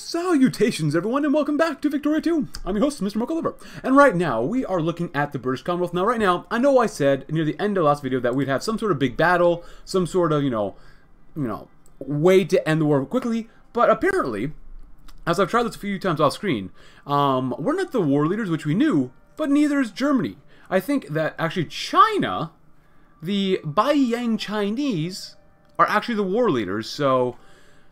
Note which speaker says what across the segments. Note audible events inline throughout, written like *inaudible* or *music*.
Speaker 1: Salutations, everyone, and welcome back to Victoria 2. I'm your host, Mr. Mocha And right now, we are looking at the British Commonwealth. Now, right now, I know I said near the end of last video that we'd have some sort of big battle, some sort of, you know, you know, way to end the war quickly, but apparently, as I've tried this a few times off screen, um, we're not the war leaders, which we knew, but neither is Germany. I think that actually China, the Beiyang Chinese, are actually the war leaders, so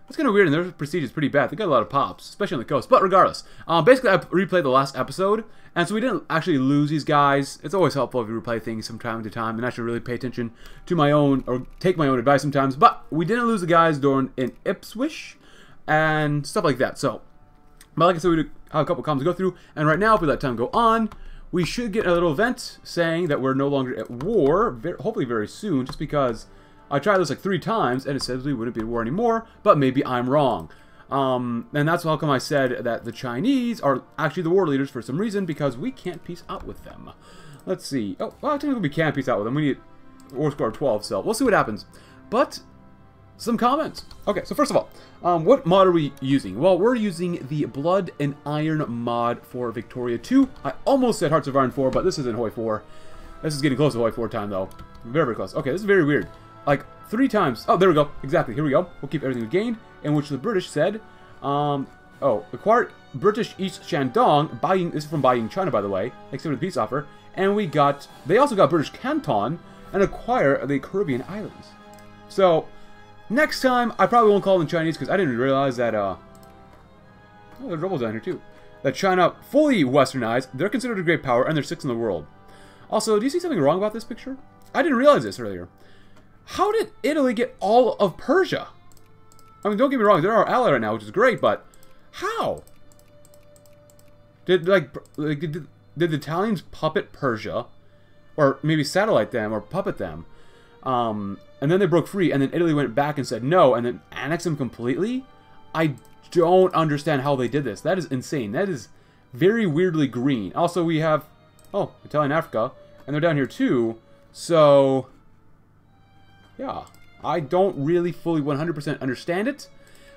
Speaker 1: it's kind of weird, and their prestige is pretty bad. They got a lot of pops, especially on the coast. But regardless, um, basically, I replayed the last episode, and so we didn't actually lose these guys. It's always helpful if you replay things from time to time, and I should really pay attention to my own, or take my own advice sometimes. But we didn't lose the guys during in Ipswich, and stuff like that. So, but like I said, we have a couple comments to go through, and right now, if we let time go on, we should get a little event saying that we're no longer at war, hopefully very soon, just because I tried this like three times, and it says we wouldn't be at war anymore, but maybe I'm wrong. Um, and that's how come I said that the Chinese are actually the war leaders for some reason, because we can't peace out with them. Let's see. Oh, well, technically we can peace out with them. We need war score 12, so we'll see what happens. But, some comments. Okay, so first of all, um, what mod are we using? Well, we're using the Blood and Iron mod for Victoria 2. I almost said Hearts of Iron 4, but this isn't Hoi 4. This is getting close to Hoi 4 time, though. Very, very close. Okay, this is very weird like three times. Oh, there we go. Exactly. Here we go. We'll keep everything we gained, in which the British said, um, oh, acquired British East Shandong, Beiyang, this is from Beiyang China, by the way, accepted the peace offer, and we got, they also got British Canton, and acquire the Caribbean islands. So, next time, I probably won't call them Chinese, because I didn't realize that, uh, oh, there's rebels down here, too. That China fully westernized, they're considered a great power, and they're sixth in the world. Also, do you see something wrong about this picture? I didn't realize this earlier. How did Italy get all of Persia? I mean, don't get me wrong, they're our ally right now, which is great, but how? Did, like, like did, did the Italians puppet Persia? Or maybe satellite them, or puppet them? Um, and then they broke free, and then Italy went back and said no, and then annexed them completely? I don't understand how they did this. That is insane. That is very weirdly green. Also, we have, oh, Italian Africa, and they're down here too. So, yeah, I don't really fully 100% understand it.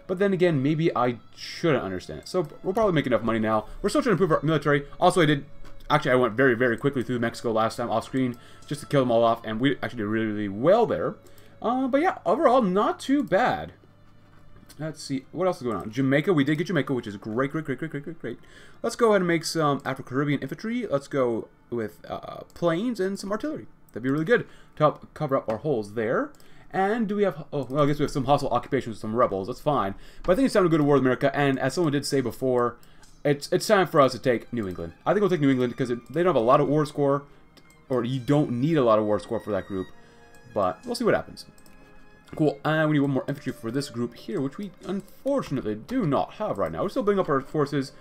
Speaker 1: But then again, maybe I shouldn't understand it. So we'll probably make enough money now. We're still trying to improve our military. Also, I did... Actually, I went very, very quickly through Mexico last time off screen just to kill them all off. And we actually did really, really well there. Uh, but yeah, overall, not too bad. Let's see. What else is going on? Jamaica. We did get Jamaica, which is great, great, great, great, great, great, great. Let's go ahead and make some Afro-Caribbean infantry. Let's go with uh, planes and some artillery. That'd be really good to help cover up our holes there. And do we have... Oh, well, I guess we have some hostile occupations with some rebels. That's fine. But I think it's time to go to war with America. And as someone did say before, it's it's time for us to take New England. I think we'll take New England because they don't have a lot of war score. Or you don't need a lot of war score for that group. But we'll see what happens. Cool. And we need one more infantry for this group here, which we unfortunately do not have right now. We're still building up our forces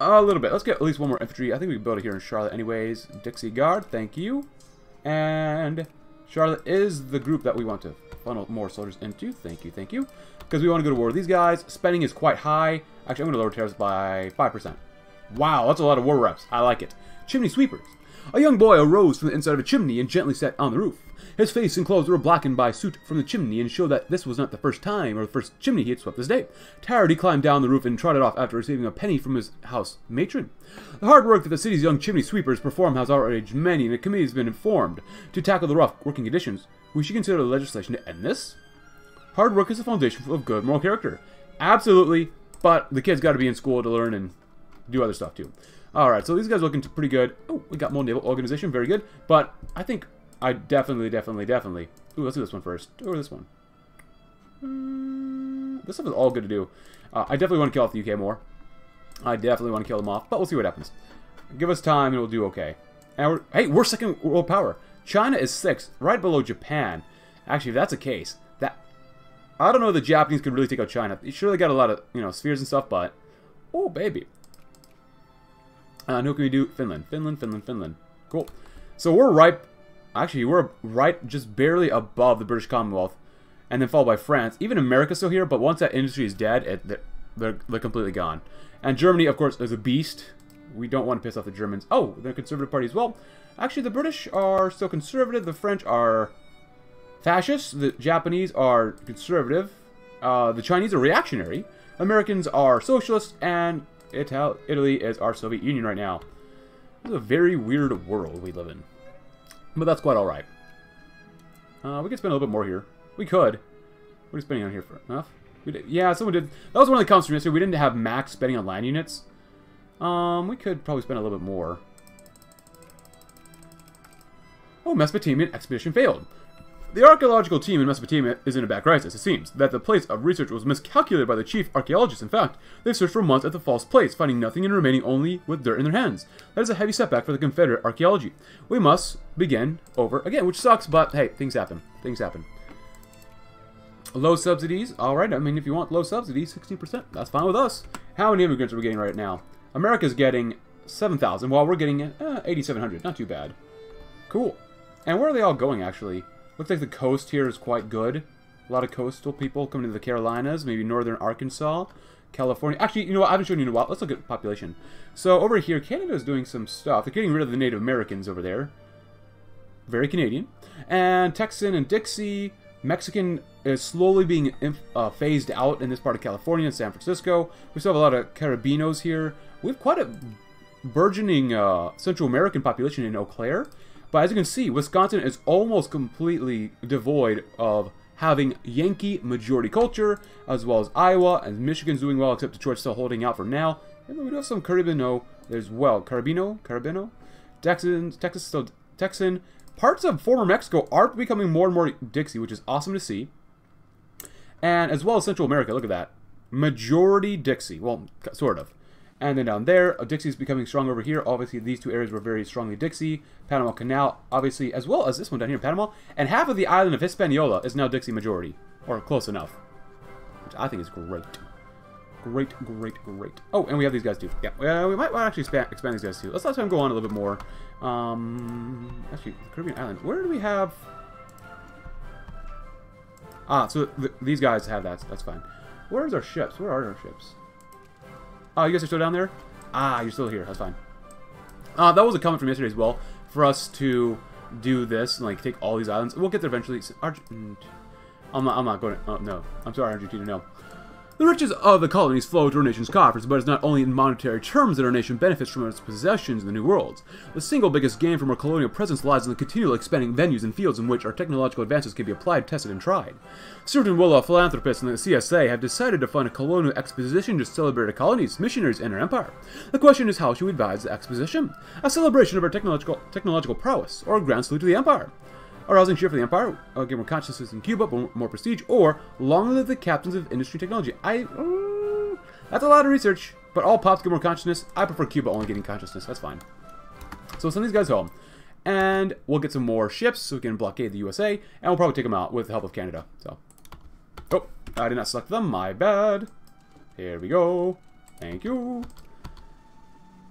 Speaker 1: a little bit. Let's get at least one more infantry. I think we can build it here in Charlotte anyways. Dixie Guard, thank you. And Charlotte is the group that we want to funnel more soldiers into. Thank you, thank you. Because we want to go to war with these guys. Spending is quite high. Actually, I'm going to lower tariffs by 5%. Wow, that's a lot of war reps. I like it. Chimney sweepers. A young boy arose from the inside of a chimney and gently sat on the roof. His face and clothes were blackened by soot from the chimney and showed that this was not the first time or the first chimney he had swept this day. Tired, he climbed down the roof and trotted off after receiving a penny from his house matron. The hard work that the city's young chimney sweepers perform has outraged many, and a committee has been informed to tackle the rough working conditions. We should consider legislation to end this. Hard work is the foundation of good moral character. Absolutely, but the kids got to be in school to learn and do other stuff too. Alright, so these guys are looking pretty good. Oh, we got more naval organization, very good. But I think I definitely, definitely, definitely... Ooh, let's do this one first. Or this one. Mm, this stuff is all good to do. Uh, I definitely want to kill off the UK more. I definitely want to kill them off, but we'll see what happens. Give us time and we'll do okay. And we're, hey, we're second world power. China is sixth, right below Japan. Actually, if that's the case, that I don't know if the Japanese could really take out China. They surely got a lot of, you know, spheres and stuff, but... Oh, baby. Uh, and who can we do? Finland. Finland, Finland, Finland. Cool. So we're right Actually, we're right just barely above the British Commonwealth, and then followed by France. Even America's still here, but once that industry is dead, it, they're, they're, completely gone. And Germany, of course, is a beast. We don't want to piss off the Germans. Oh, they're conservative party as well. Actually, the British are still conservative. The French are fascist. The Japanese are conservative. Uh, the Chinese are reactionary. Americans are socialist. and Ital Italy is our Soviet Union right now. It's a very weird world we live in. But that's quite alright. Uh, we could spend a little bit more here. We could. What are we spending on here for? Enough? Did, yeah, someone did. That was one of the comments from yesterday. We didn't have max spending on land units. Um, we could probably spend a little bit more. Oh, Mesopotamian expedition failed. The archaeological team in Mesopotamia is in a bad crisis. It seems that the place of research was miscalculated by the chief archaeologist. In fact, they've searched for months at the false place, finding nothing and remaining only with dirt in their hands. That is a heavy setback for the Confederate archaeology. We must begin over again, which sucks, but hey, things happen. Things happen. Low subsidies, alright, I mean, if you want low subsidies, 16%, that's fine with us. How many immigrants are we getting right now? America's getting 7,000, while we're getting uh, 8,700, not too bad. Cool. And where are they all going, actually? Looks like the coast here is quite good. A lot of coastal people coming to the Carolinas, maybe northern Arkansas, California. Actually, you know what? I haven't shown you in a while. Let's look at population. So over here, Canada is doing some stuff. They're getting rid of the Native Americans over there. Very Canadian. And Texan and Dixie. Mexican is slowly being uh, phased out in this part of California and San Francisco. We still have a lot of Carabinos here. We have quite a burgeoning uh, Central American population in Eau Claire. But as you can see, Wisconsin is almost completely devoid of having Yankee majority culture, as well as Iowa, and Michigan's doing well, except Detroit's still holding out for now. And we do have some Caribino as well. Carabino? Carabino? Texans, Texas still Texan. Parts of former Mexico are becoming more and more Dixie, which is awesome to see. And as well as Central America, look at that. Majority Dixie. Well, sort of. And then down there, uh, Dixie is becoming strong over here. Obviously, these two areas were very strongly Dixie. Panama Canal, obviously, as well as this one down here in Panama. And half of the island of Hispaniola is now Dixie majority. Or close enough. Which I think is great. Great, great, great. Oh, and we have these guys too. Yeah, uh, we might actually expand, expand these guys too. Let's let them go on a little bit more. Um, actually, Caribbean Island. Where do we have... Ah, so th these guys have that. So that's fine. Where's our ships? Where are our ships? Oh, you guys are still down there? Ah, you're still here. That's fine. Uh, that was a comment from yesterday as well. For us to do this and like take all these islands. We'll get there eventually. Argent I'm not. I'm not going. To, oh no. I'm sorry, Argentina. No. The riches of the colonies flow to our nation's coffers, but it's not only in monetary terms that our nation benefits from its possessions in the New World. The single biggest gain from our colonial presence lies in the continual expanding venues and fields in which our technological advances can be applied, tested, and tried. Certain well-off philanthropists in the CSA have decided to fund a colonial exposition to celebrate our colonies, missionaries, and our empire. The question is how should we advise the exposition? A celebration of our technological, technological prowess, or a grand salute to the empire? A rousing cheer for the Empire, uh, give more consciousness in Cuba, but more prestige, or long live the captains of industry technology. I, uh, that's a lot of research, but all pops get more consciousness. I prefer Cuba only getting consciousness, that's fine. So send these guys home, and we'll get some more ships so we can blockade the USA, and we'll probably take them out with the help of Canada. So, oh, I did not select them, my bad. Here we go. Thank you.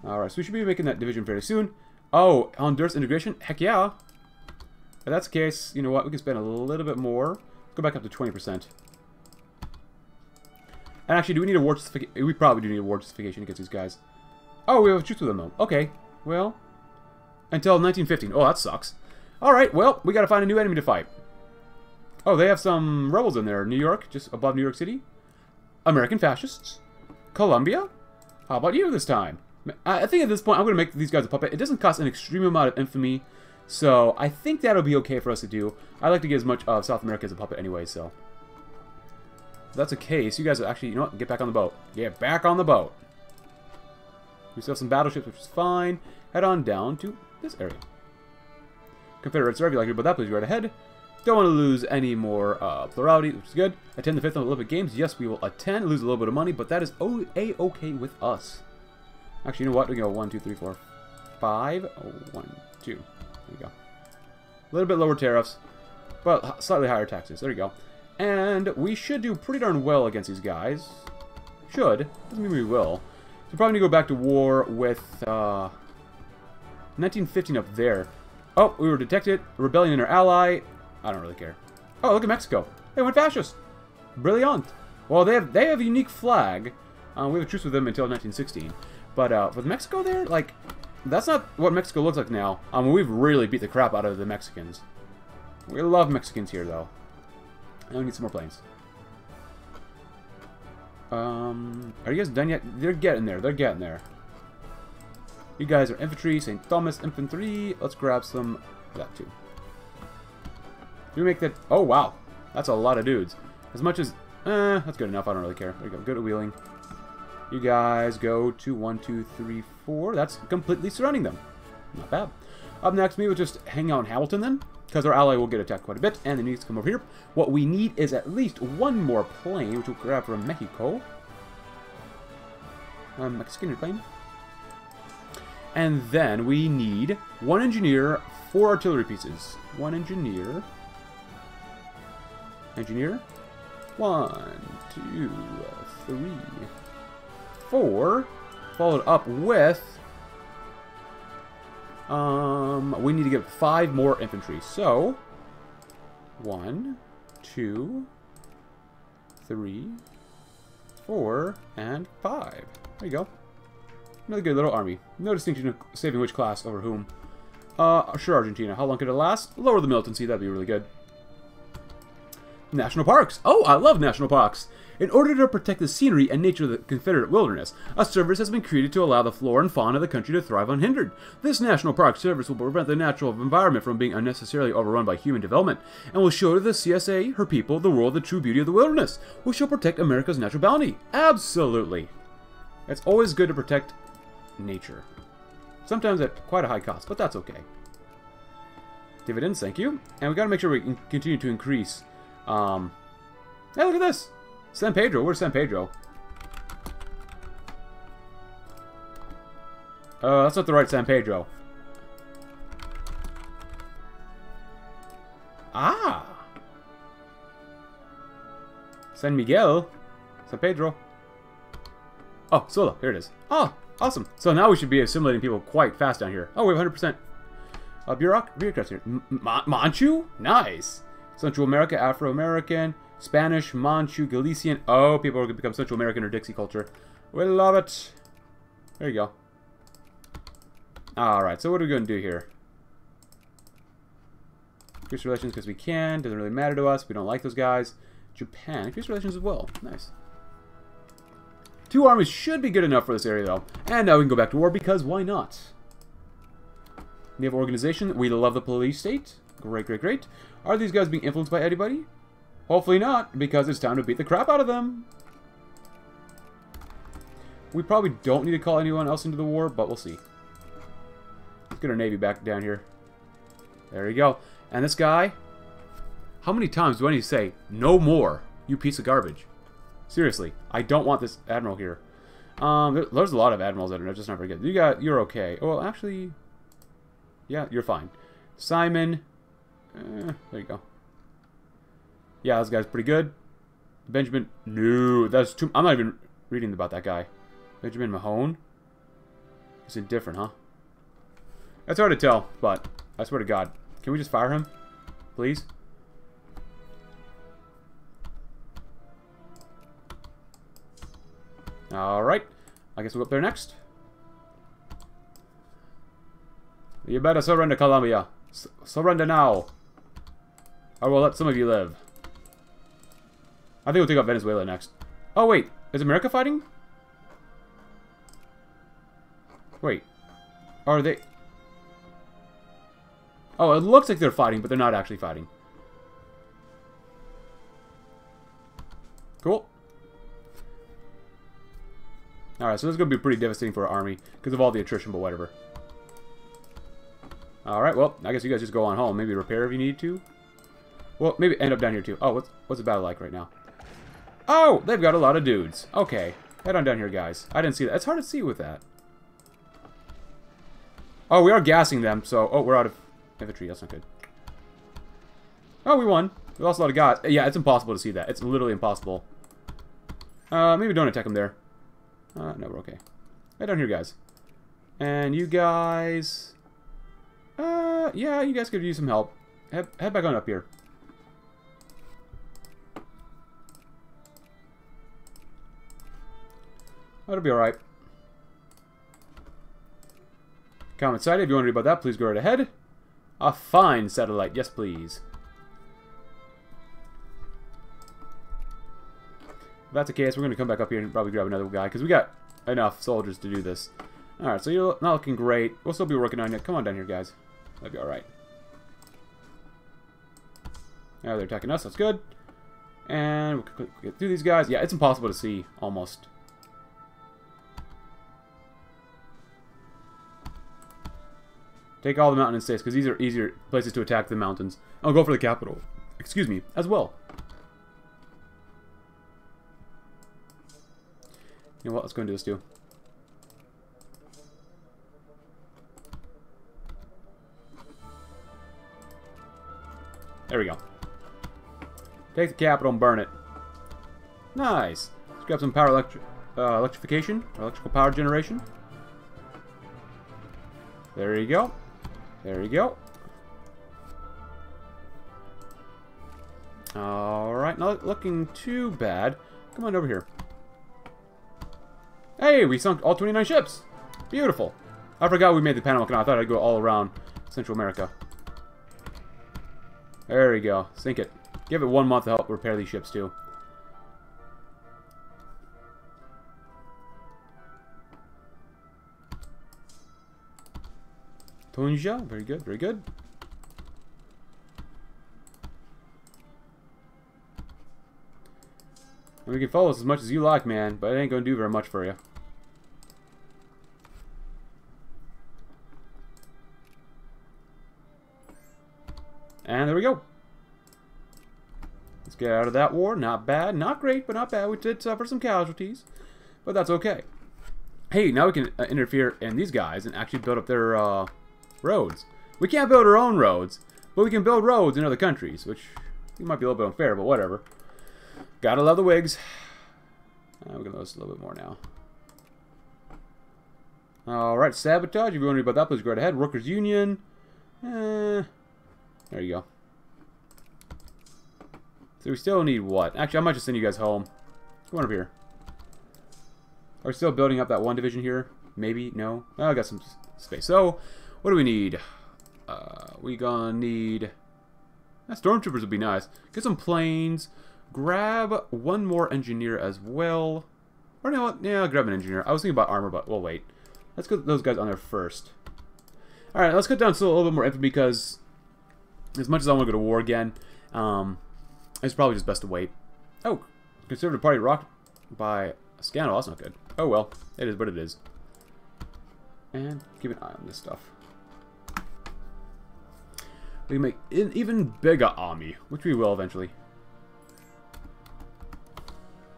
Speaker 1: Alright, so we should be making that division fairly soon. Oh, Honduras integration? Heck yeah. If that's the case, you know what? We can spend a little bit more. Go back up to 20%. And actually, do we need a war justification? We probably do need a war justification against these guys. Oh, we have a truce with them, though. Okay. Well, until 1915. Oh, that sucks. Alright, well, we gotta find a new enemy to fight. Oh, they have some rebels in there. New York, just above New York City. American fascists. Colombia? How about you this time? I think at this point, I'm to make these guys a puppet. It doesn't cost an extreme amount of infamy so I think that'll be okay for us to do. I like to get as much of South America as a puppet anyway, so. If that's the case, you guys actually, you know what, get back on the boat. Get back on the boat. We still have some battleships, which is fine. Head on down to this area. Confederates are like you, but that you right ahead. Don't want to lose any more uh, plurality, which is good. Attend the 5th Olympic Games. Yes, we will attend. Lose a little bit of money, but that is A-okay with us. Actually, you know what? We go 1, 2, 3, 4, 5. Oh, 1, 2. There you go. A little bit lower tariffs, but slightly higher taxes. There you go. And we should do pretty darn well against these guys. Should. Doesn't mean we will. So probably need to go back to war with uh, 1915 up there. Oh, we were detected. Rebellion in our ally. I don't really care. Oh, look at Mexico. They went fascist. Brilliant. Well, they have they have a unique flag. Uh, we have a truce with them until 1916. But uh, with Mexico there, like, that's not what Mexico looks like now. Mean, we've really beat the crap out of the Mexicans. We love Mexicans here, though. And we need some more planes. Um, are you guys done yet? They're getting there. They're getting there. You guys are infantry, St. Thomas infantry. Let's grab some that too. Do we make that? Oh, wow. That's a lot of dudes. As much as... Eh, that's good enough. I don't really care. There you go. Good at wheeling. You guys go to one, two, three, four. That's completely surrounding them. Not bad. Up next, we will just hang out in Hamilton then, because our ally will get attacked quite a bit, and they need to come over here. What we need is at least one more plane, which we'll grab from Mexico. Um, Mexican plane. And then we need one engineer, four artillery pieces. One engineer. Engineer. One, two, three, four. Followed up with... Um, we need to get five more infantry. So, one, two, three, four, and five. There you go. Another good little army. No distinction of saving which class over whom. Uh, sure, Argentina. How long could it last? Lower the militancy. That'd be really good. National parks. Oh, I love national parks. In order to protect the scenery and nature of the Confederate wilderness, a service has been created to allow the flora and fauna of the country to thrive unhindered. This National Park Service will prevent the natural environment from being unnecessarily overrun by human development, and will show to the CSA, her people, the world the true beauty of the wilderness, which shall protect America's natural bounty. Absolutely. It's always good to protect nature. Sometimes at quite a high cost, but that's okay. Dividends, thank you. And we gotta make sure we continue to increase. Um, hey, look at this! San Pedro, where's San Pedro? Uh, that's not the right San Pedro. Ah! San Miguel? San Pedro? Oh, Solo, here it is. Oh, awesome. So now we should be assimilating people quite fast down here. Oh, we have 100%. Uh, bureauc bureaucrats here. M Manchu? Nice. Central America, Afro-American. Spanish, Manchu, Galician. Oh, people are going to become Central American or Dixie culture. We love it. There you go. Alright, so what are we going to do here? Increase relations because we can. Doesn't really matter to us. We don't like those guys. Japan. Increase relations as well. Nice. Two armies should be good enough for this area, though. And now we can go back to war, because why not? Naval organization. We love the police state. Great, great, great. Are these guys being influenced by anybody? Hopefully not, because it's time to beat the crap out of them. We probably don't need to call anyone else into the war, but we'll see. Let's get our navy back down here. There you go. And this guy, how many times do I need to say, no more, you piece of garbage? Seriously, I don't want this admiral here. Um, there's a lot of admirals that are just not very good. You got, you're okay. Well, actually, yeah, you're fine. Simon, eh, there you go. Yeah, this guy's pretty good. Benjamin, no, that's too. I'm not even reading about that guy. Benjamin Mahone. He's indifferent, huh? That's hard to tell, but I swear to God, can we just fire him, please? Alright. I guess we'll go up there next. You better surrender, Colombia. S surrender now. Or we'll let some of you live. I think we'll take out Venezuela next. Oh, wait. Is America fighting? Wait. Are they... Oh, it looks like they're fighting, but they're not actually fighting. Cool. Alright, so this is going to be pretty devastating for our army because of all the attrition, but whatever. Alright, well, I guess you guys just go on home. Maybe repair if you need to. Well, maybe end up down here too. Oh, what's, what's the battle like right now? Oh, they've got a lot of dudes. Okay, head on down here, guys. I didn't see that. It's hard to see with that. Oh, we are gassing them, so... Oh, we're out of infantry. That's not good. Oh, we won. We lost a lot of guys. Yeah, it's impossible to see that. It's literally impossible. Uh, maybe don't attack them there. Uh, no, we're okay. Head down here, guys. And you guys... Uh, yeah, you guys could use some help. Head, head back on up here. That'll be alright. Comment side, if you want to read about that, please go right ahead. A fine satellite, yes please. If that's the case, we're going to come back up here and probably grab another guy, because we got enough soldiers to do this. Alright, so you're not looking great. We'll still be working on it. Come on down here, guys. That'll be alright. Now they're attacking us. That's good. And we can get through these guys. Yeah, it's impossible to see, almost. Take all the mountain states, because these are easier places to attack the mountains. I'll go for the capital. Excuse me, as well. You know what? Let's go do this too. There we go. Take the capital and burn it. Nice. Let's grab some power electri uh, electrification, electrical power generation. There you go. There you go. Alright, not looking too bad. Come on over here. Hey, we sunk all 29 ships. Beautiful. I forgot we made the Panama Canal. I thought I'd go all around Central America. There we go. Sink it. Give it one month to help repair these ships, too. Tunja. Very good, very good. And we can follow us as much as you like, man, but it ain't gonna do very much for you. And there we go. Let's get out of that war. Not bad. Not great, but not bad. We did suffer some casualties, but that's okay. Hey, now we can uh, interfere in these guys and actually build up their uh, roads. We can't build our own roads, but we can build roads in other countries, which might be a little bit unfair, but whatever. Gotta love the wigs. Uh, we're gonna list a little bit more now. Alright, Sabotage. If you're wondering about that, please go right ahead. Workers' Union. Eh, there you go. So we still need what? Actually, I might just send you guys home. Come on over here. Are we still building up that one division here? Maybe? No? Oh, I got some space. So, what do we need? Uh, we gonna need... Yeah, stormtroopers would be nice. Get some planes. Grab one more engineer as well. Or no, yeah, I'll grab an engineer. I was thinking about armor, but we'll wait. Let's get those guys on there first. Alright, let's cut down still a little bit more infantry because as much as I want to go to war again, um, it's probably just best to wait. Oh, Conservative Party rocked by a scandal. That's not good. Oh well, it is what it is. And keep an eye on this stuff. We make an even bigger army, which we will eventually.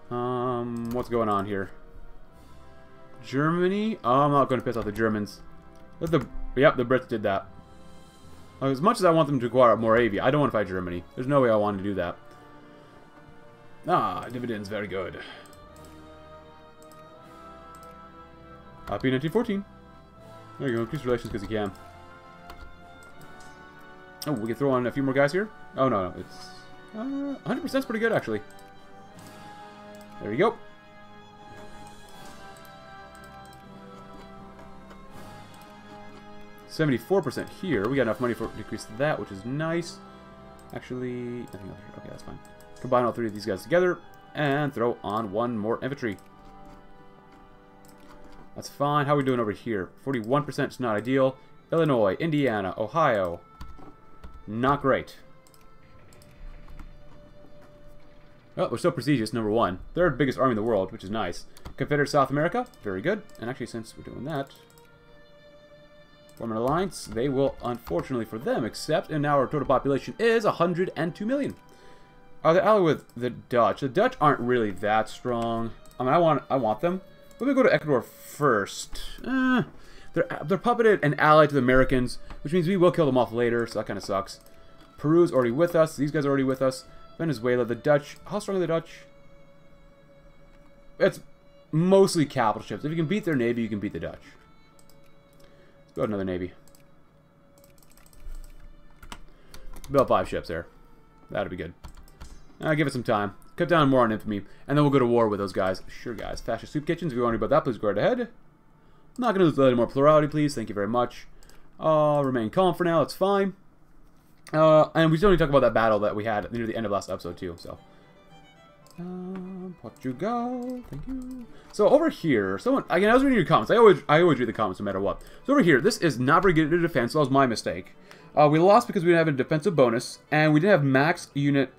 Speaker 1: Um, what's going on here? Germany? Oh, I'm not going to piss off the Germans. Let the yep, the Brits did that. As much as I want them to acquire Moravia, I don't want to fight Germany. There's no way I want to do that. Ah, dividends, very good. Happy 1914. There you go, increase relations because you can. Oh, we can throw on a few more guys here? Oh, no, no, it's... 100% uh, pretty good, actually. There you go. Seventy-four percent here. We got enough money for decrease that, which is nice. Actually, nothing else. Okay, that's fine. Combine all three of these guys together and throw on one more infantry. That's fine. How are we doing over here? 41% is not ideal. Illinois, Indiana, Ohio. Not great. Oh, we're still prestigious, number one. Third biggest army in the world, which is nice. Confederate South America, very good. And actually, since we're doing that, form an alliance, they will, unfortunately for them, accept, and now our total population is 102 million. Are they allied with the Dutch? The Dutch aren't really that strong. I mean, I want, I want them. Let me go to Ecuador first. Eh, they're, they're puppeted and allied to the Americans, which means we will kill them off later, so that kind of sucks. Peru's already with us. These guys are already with us. Venezuela, the Dutch. How strong are the Dutch? It's mostly capital ships. If you can beat their navy, you can beat the Dutch. Let's build another navy. Build five ships there. That'll be good. I'll give it some time. Cut down more on infamy, and then we'll go to war with those guys. Sure, guys. Fascist soup kitchens. If you want to about that, please go right ahead. Not going to lose any more plurality, please. Thank you very much. Uh, remain calm for now. It's fine. Uh, and we still need to talk about that battle that we had near the end of last episode, too, so. Um, Portugal, thank you. So over here, someone, again, I was reading your comments. I always, I always read the comments no matter what. So over here, this is not very good at defense. So that was my mistake. Uh, we lost because we didn't have a defensive bonus, and we didn't have max unit,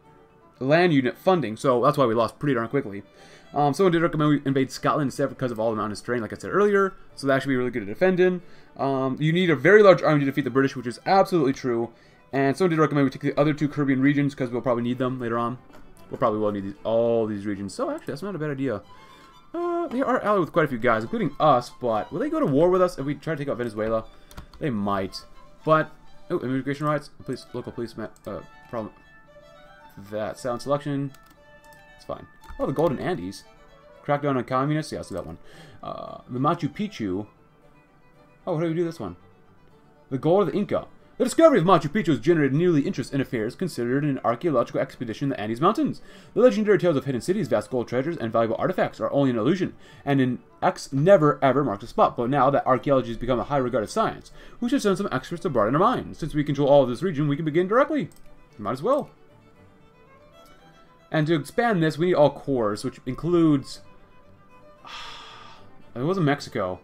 Speaker 1: land unit funding. So that's why we lost pretty darn quickly. Um, someone did recommend we invade Scotland instead because of all the mountainous terrain, like I said earlier. So that should be really good at defending. Um, you need a very large army to defeat the British, which is absolutely true. And someone did recommend we take the other two Caribbean regions because we'll probably need them later on. We'll probably will need these, all these regions. So actually, that's not a bad idea. Uh, they are allied with quite a few guys, including us, but will they go to war with us if we try to take out Venezuela? They might. But, oh, immigration rights, police, local police, uh, problem. That sound selection, it's fine. Oh, the Golden Andes. Crackdown on communists? Yeah, I'll see that one. Uh, the Machu Picchu. Oh, how do we do this one? The gold of the Inca. The discovery of Machu Picchu has generated nearly interest in affairs considered an archaeological expedition in the Andes Mountains. The legendary tales of hidden cities, vast gold treasures, and valuable artifacts are only an illusion, and an X never ever marked a spot. But now that archaeology has become a high regarded science, we should send some experts to broaden our minds. Since we control all of this region, we can begin directly. Might as well. And to expand this, we need all cores, which includes... *sighs* It wasn't Mexico.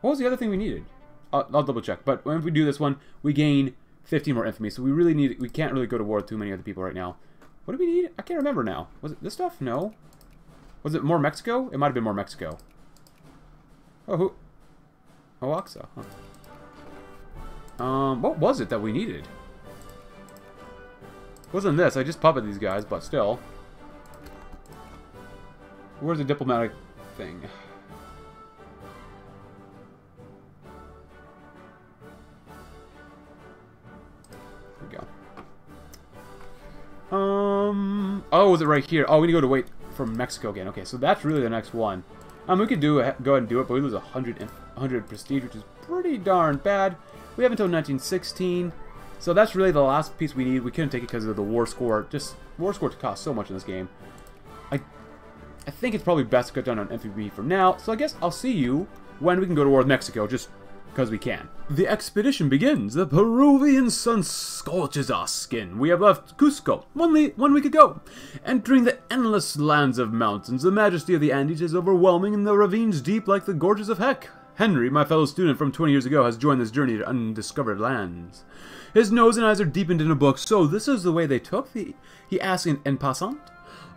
Speaker 1: What was the other thing we needed? I'll, I'll, double check. But if we do this one, we gain 50 more infamy. So we really need, we can't really go to war with too many other people right now. What do we need? I can't remember now. Was it this stuff? No. Was it more Mexico? It might have been more Mexico. Oh, who? Huh. Um, what was it that we needed? Wasn't this. I just puppet these guys, but still. Where's the diplomatic thing? Here we go. Um. Oh, is it right here? Oh, we need to go to wait for Mexico again. Okay, so that's really the next one. Um, we could do go ahead and do it, but we lose 100, 100 prestige, which is pretty darn bad. We have until 1916, so that's really the last piece we need. We couldn't take it because of the war score. Just war score costs so much in this game. I, think it's probably best to cut down on MVP for now. So I guess I'll see you when we can go to war with Mexico. Just because we can. The expedition begins. The Peruvian sun scorches our skin. We have left Cusco one, one week ago. Entering the endless lands of mountains, the majesty of the Andes is overwhelming and the ravines deep like the gorges of Heck. Henry, my fellow student from 20 years ago, has joined this journey to undiscovered lands. His nose and eyes are deepened in a book, so this is the way they took the... He asked in, en passant.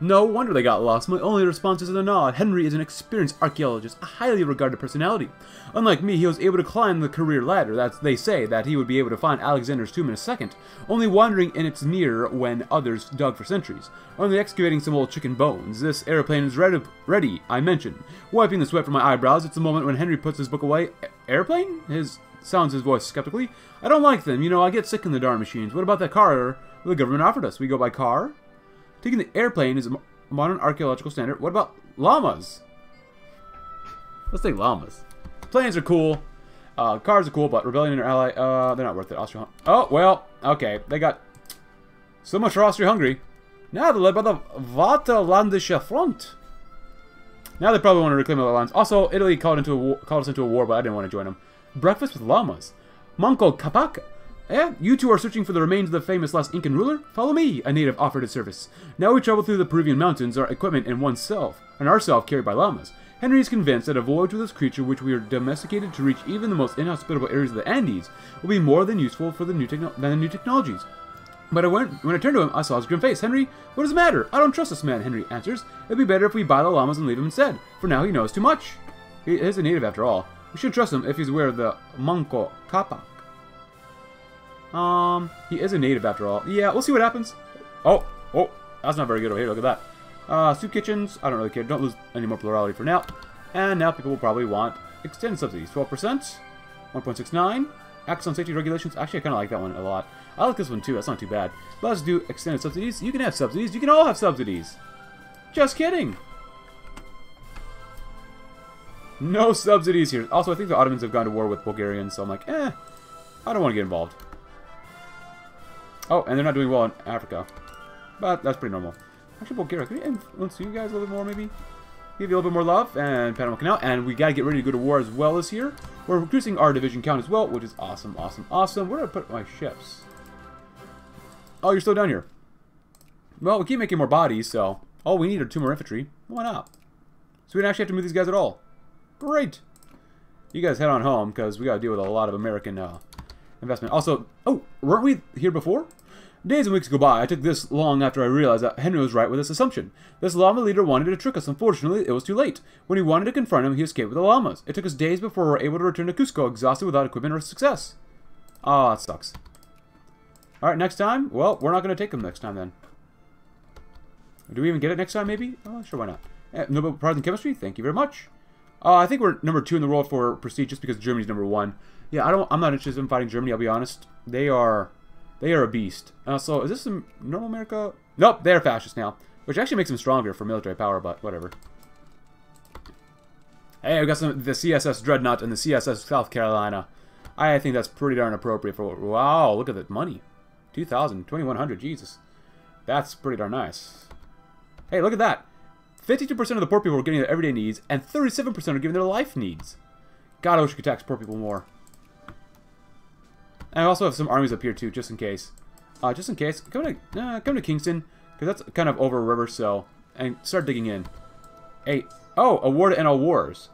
Speaker 1: No wonder they got lost. My only response is a nod. Henry is an experienced archaeologist, a highly regarded personality. Unlike me, he was able to climb the career ladder. That's they say that he would be able to find Alexander's tomb in a second, only wandering in its near when others dug for centuries. Only excavating some old chicken bones. This airplane is ready, ready, I mentioned. Wiping the sweat from my eyebrows, it's the moment when Henry puts his book away. Airplane? His sounds his voice skeptically. I don't like them. You know, I get sick in the darn machines. What about that car the government offered us? We go by car? Taking the airplane is a modern archaeological standard. What about llamas? Let's take llamas. Planes are cool. Uh, cars are cool, but Rebellion and their ally, uh, they're not worth it. Austria. Oh, well, okay. They got so much for Austria-Hungary. Now they're led by the Vaterlandische Front. Now they probably want to reclaim other lands. Also, Italy called into a war, called us into a war, but I didn't want to join them. Breakfast with llamas. Manco Capac yeah, you two are searching for the remains of the famous last Incan ruler? Follow me, a native offered his service. Now we travel through the Peruvian mountains, our equipment and oneself, and ourself carried by llamas. Henry is convinced that a voyage with this creature which we are domesticated to reach even the most inhospitable areas of the Andes will be more than useful for the new than the new technologies. But I went, when I turned to him, I saw his grim face. Henry, what does the matter? I don't trust this man, Henry answers. It'd be better if we buy the llamas and leave him instead. For now, he knows too much. He is a native after all. We should trust him if he's aware of the Manco Capac. Um, he is a native after all. Yeah, we'll see what happens. Oh, oh, that's not very good over here. Look at that. Uh, soup kitchens. I don't really care. Don't lose any more plurality for now. And now people will probably want extended subsidies. 12%, 1.69. Acts on safety regulations. Actually, I kind of like that one a lot. I like this one too. That's not too bad. Let's do extended subsidies. You can have subsidies. You can all have subsidies. Just kidding. No subsidies here. Also, I think the Ottomans have gone to war with Bulgarians, so I'm like, eh, I don't want to get involved. Oh, and they're not doing well in Africa. But that's pretty normal. Actually, Bulgaria, can we influence you guys a little bit more, maybe? Give you a little bit more love, and Panama Canal, and we gotta get ready to go to war as well this year. We're reducing our division count as well, which is awesome, awesome, awesome. Where do I put my ships? Oh, you're still down here. Well, we keep making more bodies, so All we need are two more infantry. Why not? So we don't actually have to move these guys at all. Great. You guys head on home, because we got to deal with a lot of American uh, investment. Also, oh, weren't we here before? Days and weeks go by. I took this long after I realized that Henry was right with his assumption. This llama leader wanted to trick us. Unfortunately, it was too late. When he wanted to confront him, he escaped with the llamas. It took us days before we were able to return to Cusco, exhausted without equipment or success. Ah, oh, that sucks. Alright, next time? Well, we're not going to take him next time, then. Do we even get it next time, maybe? Oh, sure, why not? Eh, Nobel Prize in Chemistry? Thank you very much. Uh, I think we're number two in the world for prestige just because Germany's number one. Yeah, I don't. I'm not interested in fighting Germany. I'll be honest. They are, they are a beast. Uh, so is this some normal America? Nope, they're fascist now, which actually makes them stronger for military power. But whatever. Hey, I got some the CSS Dreadnought and the CSS South Carolina. I think that's pretty darn appropriate for. Wow, look at that money, 2,000, 2,100. Jesus, that's pretty darn nice. Hey, look at that. 52% of the poor people are getting their everyday needs, and 37% are getting their life needs. God, I wish we could tax poor people more. And I also have some armies up here too, just in case. Uh, just in case, come to uh, come to Kingston because that's kind of over a river. So and start digging in. Hey, oh, award and all wars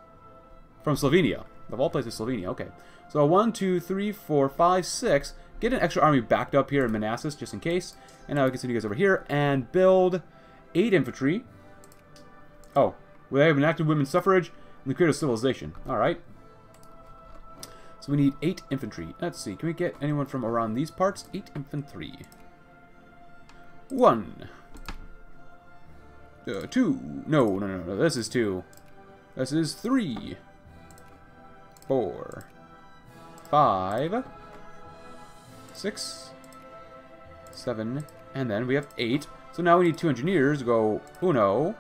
Speaker 1: from Slovenia. Of all places, Slovenia. Okay, so one, two, three, four, five, six. Get an extra army backed up here in Manassas just in case. And now we can send you guys over here and build eight infantry. Oh, we have enacted women's suffrage and the creative civilization. All right. So we need 8 infantry. Let's see, can we get anyone from around these parts? 8 infantry. 1. Uh, 2. No, no, no, no, this is 2. This is 3. 4. 5. 6. 7. And then we have 8. So now we need 2 engineers. Go uno.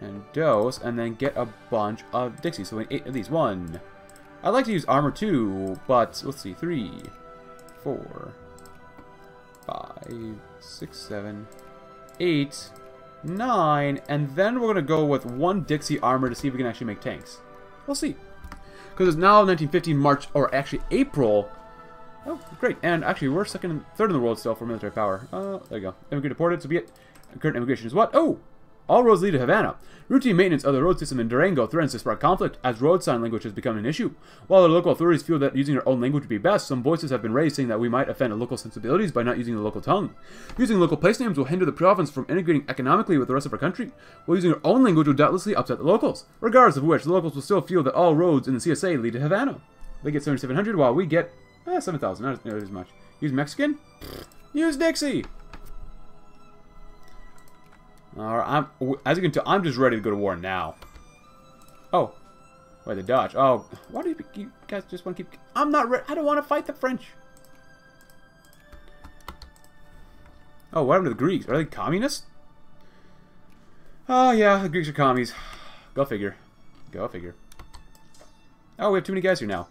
Speaker 1: And dos. And then get a bunch of Dixie. So we need 8 of these. 1. I'd like to use armor too, but let's see, three, four, five, six, seven, eight, nine, and then we're gonna go with one Dixie armor to see if we can actually make tanks. We'll see. Because it's now 1915 March, or actually April. Oh, great. And actually, we're second and third in the world still for military power. Uh, there you go. Immigrant deported, so be it. Current immigration is what? Oh! All roads lead to Havana. Routine maintenance of the road system in Durango threatens to spark conflict as road sign language has become an issue. While the local authorities feel that using their own language would be best, some voices have been raised saying that we might offend local sensibilities by not using the local tongue. Using local place names will hinder the province from integrating economically with the rest of our country, while using our own language will doubtlessly upset the locals. Regardless of which, the locals will still feel that all roads in the CSA lead to Havana. They get 7,700 while we get eh, 7,000, not as much. Use Mexican? Use Dixie! Alright, I'm, as you can tell, I'm just ready to go to war now. Oh. Wait, the Dutch. Oh, why do you, you guys just want to keep... I'm not ready. I don't want to fight the French. Oh, what happened to the Greeks? Are they communists? Oh, yeah, the Greeks are commies. *sighs* Go figure. Go figure. Oh, we have too many guys here now.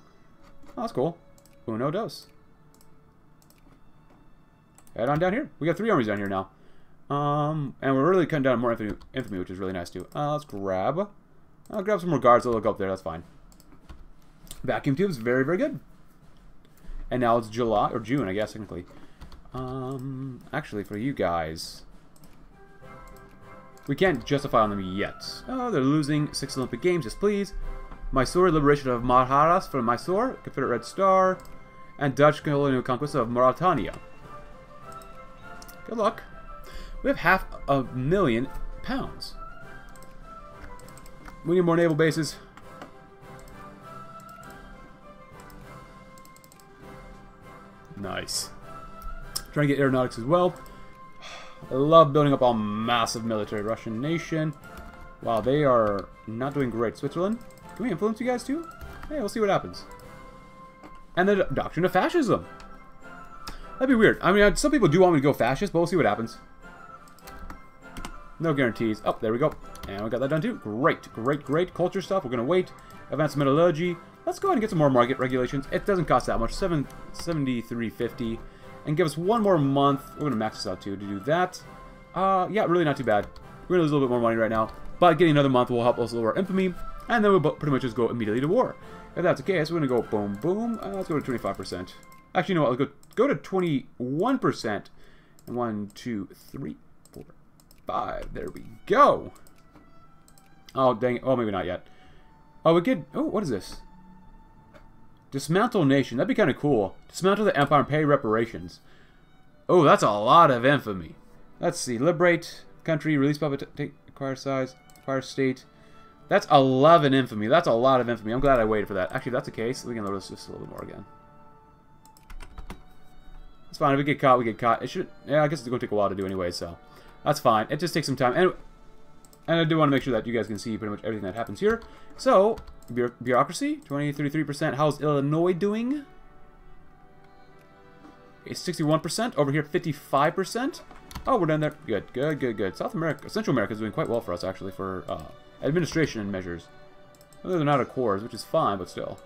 Speaker 1: Oh, that's cool. Uno dos. Head on down here. We got three armies down here now. Um, and we're really cutting down more infamy, which is really nice too. Uh, let's grab. I'll grab some more guards. I'll look up there. That's fine. Vacuum tubes, very, very good. And now it's July, or June, I guess, technically. Um, actually, for you guys, we can't justify on them yet. Oh, they're losing six Olympic Games, yes please. Mysore, liberation of Maharas from Mysore, Confederate Red Star, and Dutch colonial conquest of Mauritania. Good luck. We have half a million pounds. We need more naval bases. Nice. Trying to get aeronautics as well. I love building up a massive military Russian nation. Wow, they are not doing great. Switzerland, can we influence you guys too? Hey, we'll see what happens. And the doctrine of fascism. That'd be weird. I mean, some people do want me to go fascist, but we'll see what happens. No guarantees. Oh, there we go. And we got that done too. Great, great, great. Culture stuff. We're going to wait. Advanced metallurgy. Let's go ahead and get some more market regulations. It doesn't cost that much. 773.50. And give us one more month. We're going to max this out too to do that. Uh, yeah, really not too bad. We're going to lose a little bit more money right now. But getting another month will help us lower infamy. And then we'll pretty much just go immediately to war. If that's the case, we're going to go boom, boom. Uh, let's go to 25%. Actually, you know what? Let's go, go to 21%. And one, two, three, five. There we go. Oh, dang it. Oh, maybe not yet. Oh, we could... Oh, what is this? Dismantle nation. That'd be kind of cool. Dismantle the empire and pay reparations. Oh, that's a lot of infamy. Let's see. Liberate country. Release puppet. Take acquire size. Acquire state. That's 11 infamy. That's a lot of infamy. I'm glad I waited for that. Actually, that's the case, we can load this just a little bit more again. It's fine. If we get caught, we get caught. It should... Yeah, I guess it's going to take a while to do anyway, so... That's fine. It just takes some time. And, and I do want to make sure that you guys can see pretty much everything that happens here. So, bureaucracy, 20, 33%. How's Illinois doing? It's 61%. Over here, 55%. Oh, we're down there. Good, good, good, good. South America, Central America is doing quite well for us, actually, for uh, administration and measures. Well, they're not at cores, which is fine, but still.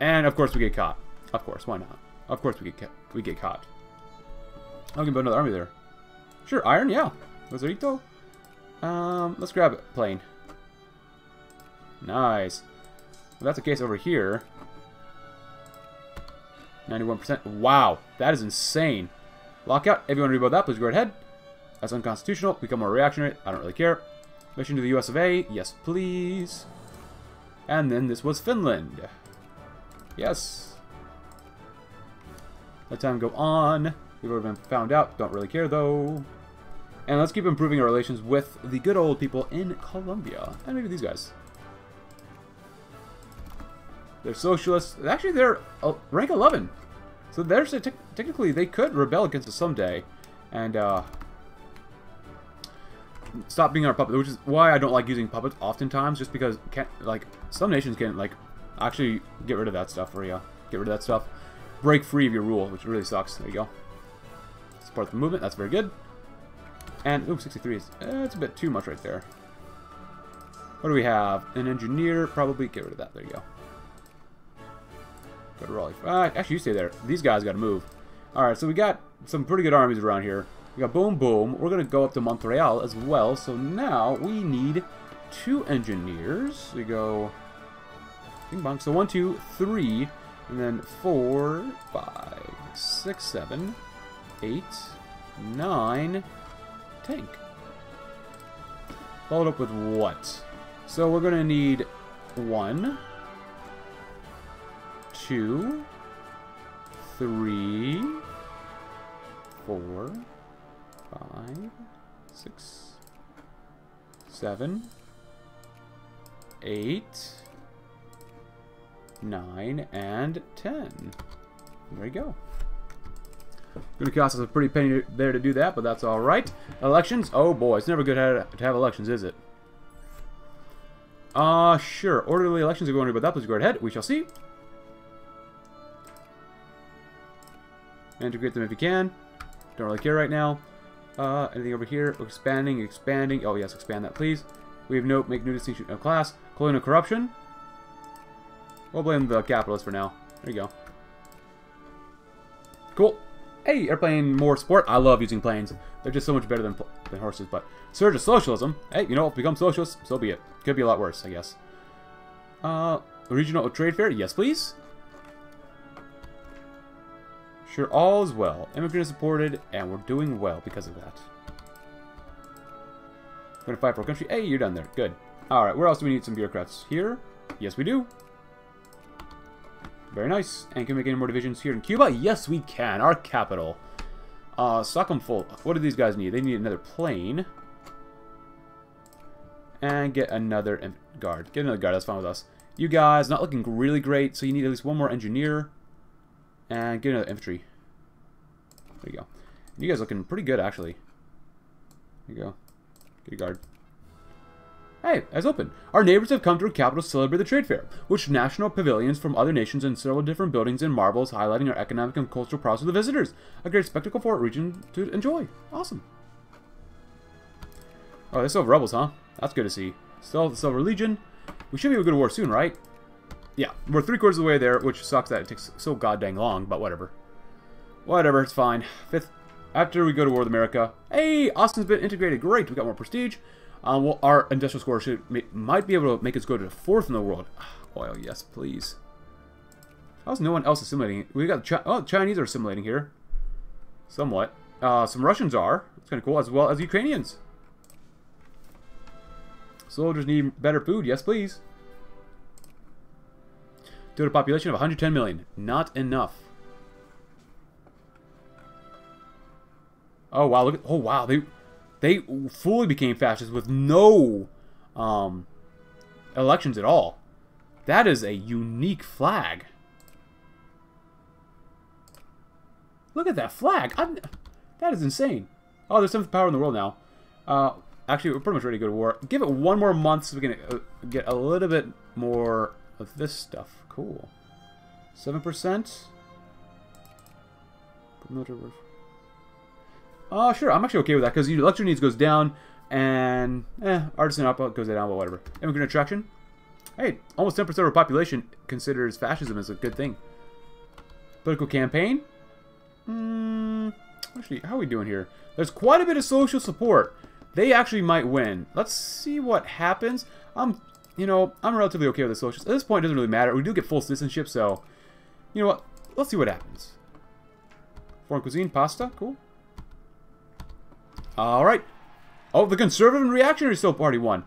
Speaker 1: And, of course, we get caught. Of course, why not? Of course we get, we get caught. I'll give another army there. Sure, iron, yeah. Rosarito. Um, let's grab it. Plane. Nice. Well, that's the case over here. 91%. Wow, that is insane. Lockout. Want read about that, please go ahead. That's unconstitutional. Become more reactionary. I don't really care. Mission to the US of A. Yes, please. And then this was Finland. Yes. Let time go on. We've already been found out. Don't really care, though. And let's keep improving our relations with the good old people in Colombia. And maybe these guys. They're socialists. Actually, they're uh, rank 11. So they're te technically they could rebel against us someday, and uh, stop being our puppet. Which is why I don't like using puppets oftentimes, just because can like some nations can like actually get rid of that stuff for you. Get rid of that stuff. Break free of your rule, which really sucks. There you go. Support the movement. That's very good. And, ooh, 63 is, eh, it's a bit too much right there. What do we have? An engineer, probably, get rid of that, there you go. Go to Raleigh. Uh, actually, you stay there. These guys gotta move. Alright, so we got some pretty good armies around here. We got Boom Boom. We're gonna go up to Montreal as well. So now we need two engineers. We go Bing Bong. So one, two, three, and then four, five, six, seven, eight, nine, tank. Followed up with what? So we're going to need one, two, three, four, five, six, seven, eight, nine, and ten. There you go. Going to cost us a pretty penny there to do that, but that's alright. Elections? Oh boy, it's never good to have elections, is it? Uh, sure. Orderly elections are going to, but that please go ahead. We shall see. Integrate them if you can. Don't really care right now. Uh, anything over here? Expanding, expanding. Oh, yes, expand that, please. We have no, make new distinction of class. Colonial corruption. We'll blame the capitalists for now. There you go. Cool. Hey, airplane more sport. I love using planes. They're just so much better than, than horses. But surge of socialism. Hey, you know, become socialist, so be it. Could be a lot worse, I guess. Uh, regional trade fair. Yes, please. Sure, all is well. Immigrant supported, and we're doing well because of that. We're gonna fight for our country. Hey, you're done there. Good. Alright, where else do we need some bureaucrats? Here? Yes, we do. Very nice. And can we make any more divisions here in Cuba? Yes, we can. Our capital. Uh, Stockholm full. What do these guys need? They need another plane. And get another guard. Get another guard. That's fine with us. You guys, not looking really great, so you need at least one more engineer. And get another infantry. There you go. You guys looking pretty good, actually. There you go. Get a guard. Hey, as open. Our neighbors have come to our capital to celebrate the trade fair, which national pavilions from other nations and several different buildings and marbles highlighting our economic and cultural prowess of the visitors. A great spectacle for our region to enjoy. Awesome. Oh, they still have rebels, huh? That's good to see. Still the Silver Legion. We should be able to go to war soon, right? Yeah, we're three quarters of the way there, which sucks that it takes so goddamn long, but whatever. Whatever, it's fine. Fifth, after we go to war with America. Hey, Austin's been integrated. Great, we got more prestige. Um, well, our industrial score should might be able to make us go to the fourth in the world. Oil, yes, please. How's no one else assimilating? We got oh, Chinese are assimilating here, somewhat. Uh, some Russians are. It's kind of cool, as well as Ukrainians. Soldiers need better food. Yes, please. Total population of 110 million. Not enough. Oh wow! Look at oh wow! They they fully became fascists with no um, elections at all. That is a unique flag. Look at that flag! I'm, that is insane. Oh, there's seventh power in the world now. Uh, actually, we're pretty much ready to go to war. Give it one more month so we can uh, get a little bit more of this stuff. Cool. Seven Uh, sure, I'm actually okay with that, because your electric needs goes down, and, eh, artisan output goes down, but whatever. Immigrant attraction? Hey, almost 10% of our population considers fascism as a good thing. Political campaign? Hmm, actually, how are we doing here? There's quite a bit of social support. They actually might win. Let's see what happens. I'm, you know, I'm relatively okay with the socials. At this point, it doesn't really matter. We do get full citizenship, so, you know what? Let's see what happens. Foreign cuisine, pasta, cool. All right. Oh, the Conservative and Reactionary still party won.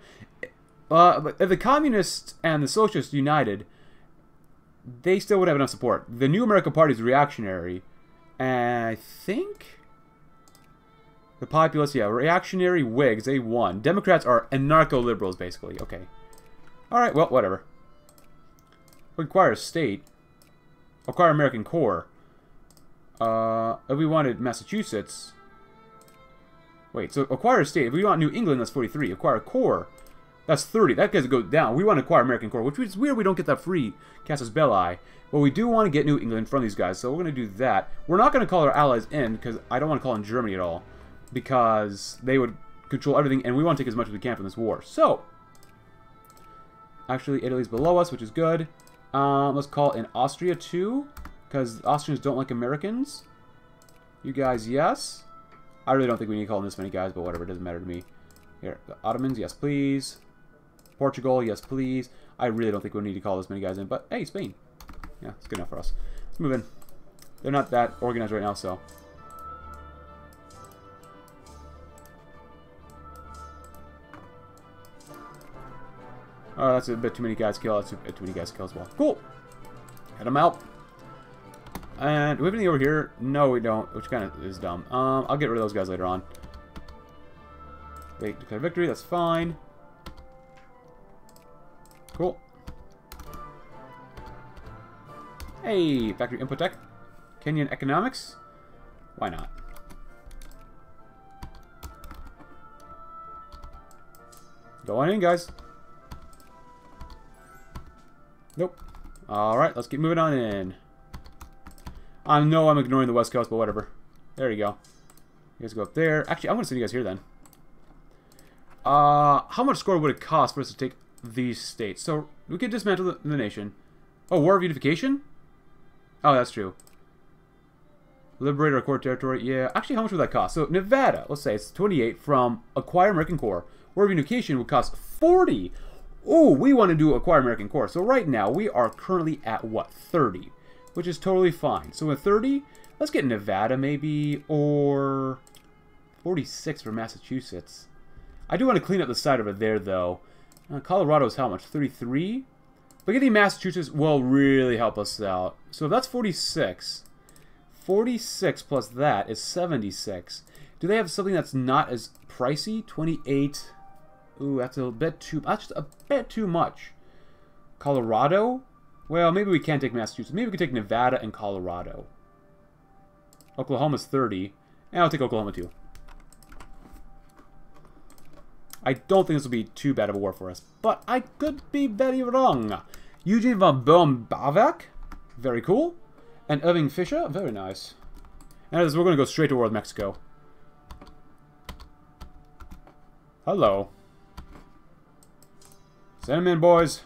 Speaker 1: Uh, if the Communists and the Socialists united, they still would have enough support. The New American Party is reactionary, and I think the populace, yeah, reactionary Whigs, they won. Democrats are anarcho-liberals, basically. Okay. All right, well, whatever. Require a state. Acquire American core. Uh, if we wanted Massachusetts, Wait, so acquire a state. If we want New England, that's 43. Acquire core, that's 30. That gets go down. We want to acquire American core, which is weird we don't get that free Casus Belli. But we do want to get New England from these guys, so we're going to do that. We're not going to call our allies in, because I don't want to call in Germany at all. Because they would control everything, and we want to take as much as we can from this war. So, actually, Italy's below us, which is good. Um, let's call in Austria, too, because Austrians don't like Americans. You guys, yes. I really don't think we need to call in this many guys, but whatever, it doesn't matter to me. Here, the Ottomans, yes please. Portugal, yes please. I really don't think we need to call this many guys in, but hey, Spain. Yeah, it's good enough for us. Let's move in. They're not that organized right now, so. Oh, that's a bit too many guys kill. That's too, too many guys kill as well. Cool. Head them out. And do we have anything over here? No, we don't, which kind of is dumb. Um, I'll get rid of those guys later on. Wait, declare victory, that's fine. Cool. Hey, factory input tech. Keynesian economics? Why not? Go on in, guys. Nope. Alright, let's keep moving on in. I know I'm ignoring the west coast, but whatever. There you go. You guys go up there. Actually, I'm going to send you guys here then. Uh, how much score would it cost for us to take these states? So, we could dismantle the, the nation. Oh, War of Unification? Oh, that's true. Liberate our core territory. Yeah, actually, how much would that cost? So, Nevada, let's say it's 28 from Acquire American Core. War of Unification would cost 40. Oh, we want to do Acquire American Core. So right now, we are currently at, what, 30? Which is totally fine. So with 30, let's get Nevada maybe, or 46 for Massachusetts. I do want to clean up the side over there, though. Uh, how much? 33? But getting Massachusetts will really help us out. So if that's 46, 46 plus that is 76. Do they have something that's not as pricey? 28. Ooh, that's a bit too. That's a bit too much. Colorado, well, maybe we can't take Massachusetts. Maybe we can take Nevada and Colorado. Oklahoma's 30. And I'll take Oklahoma too. I don't think this will be too bad of a war for us. But I could be very wrong. Eugene von Böhm-Bawerk. Very cool. And Irving Fisher. Very nice. And as we're going to go straight to war with Mexico. Hello. Send them in, boys.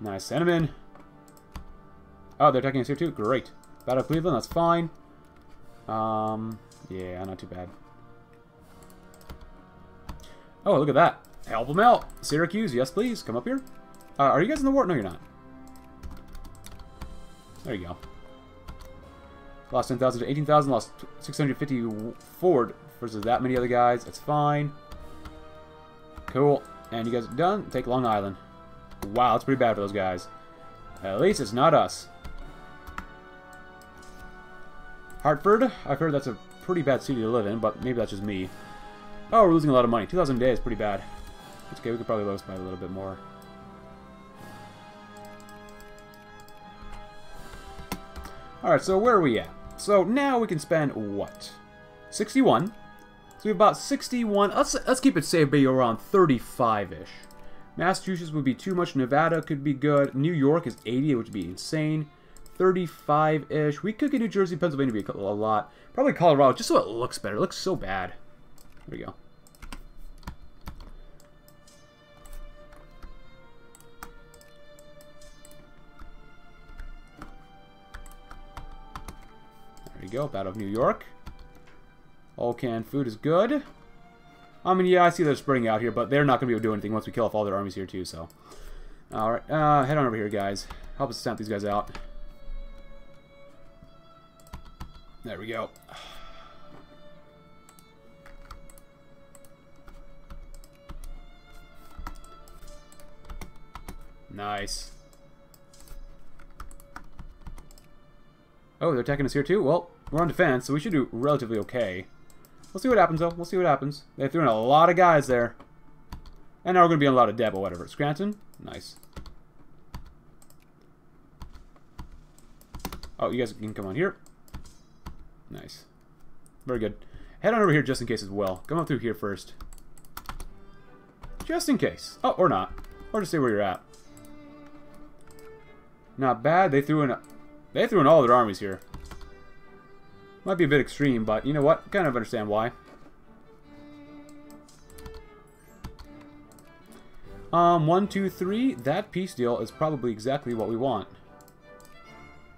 Speaker 1: Nice. Send them in. Oh, they're attacking us here too? Great. Battle of Cleveland, that's fine. Um, yeah, not too bad. Oh, look at that. Help them out. Syracuse, yes please. Come up here. Uh, are you guys in the war? No, you're not. There you go. Lost 10,000 to 18,000. Lost 650 forward versus that many other guys. That's fine. Cool. And you guys done? Take Long Island. Wow, that's pretty bad for those guys. At least it's not us. Hartford? I've heard that's a pretty bad city to live in, but maybe that's just me. Oh, we're losing a lot of money. 2,000 a day is pretty bad. It's okay, we could probably lose by a little bit more. Alright, so where are we at? So now we can spend what? 61. So we have about 61. Let's let's keep it safe, be around 35-ish. Massachusetts would be too much. Nevada could be good. New York is 80, which would be insane. 35-ish. We could get New Jersey, Pennsylvania be a lot. Probably Colorado, just so it looks better. It looks so bad. There we go. There you go, Battle of New York. All canned food is good. I mean, yeah, I see they're spreading out here, but they're not going to be able to do anything once we kill off all their armies here, too, so. Alright, uh, head on over here, guys. Help us stamp these guys out. There we go. Nice. Oh, they're attacking us here too? Well, we're on defense, so we should do relatively okay. We'll see what happens, though. We'll see what happens. They threw in a lot of guys there. And now we're going to be on a lot of debt, but whatever. Scranton? Nice. Oh, you guys can come on here. Nice. Very good. Head on over here just in case as well. Come up through here first. Just in case. Oh, or not. Or just stay where you're at. Not bad. They threw in a, they threw in all their armies here. Might be a bit extreme, but you know what? Kind of understand why. Um, one, two, three. That peace deal is probably exactly what we want.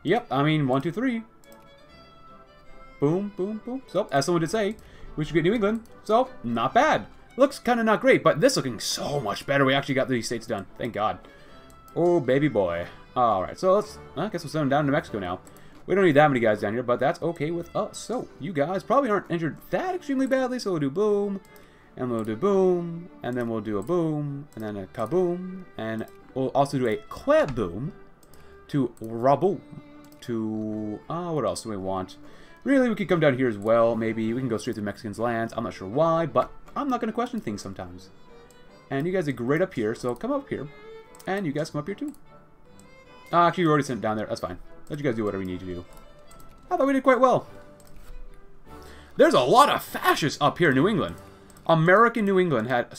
Speaker 1: Yep, I mean, one, two, three. Boom, boom, boom. So, as someone did say, we should get New England. So, not bad. Looks kind of not great, but this looking so much better. We actually got these states done. Thank God. Oh, baby boy. Alright, so let's... I guess we'll send them down to Mexico now. We don't need that many guys down here, but that's okay with us. So, you guys probably aren't injured that extremely badly, so we'll do boom, and we'll do boom, and then we'll do a boom, and then a kaboom, and we'll also do a klaboom to raboom, to... Uh, what else do we want? Really, we could come down here as well, maybe. We can go straight through Mexicans' lands. I'm not sure why, but I'm not going to question things sometimes. And you guys are great up here, so come up here. And you guys come up here too. Uh, actually, you already sent it down there. That's fine. Let you guys do whatever you need to do. I thought we did quite well. There's a lot of fascists up here in New England. American New England had...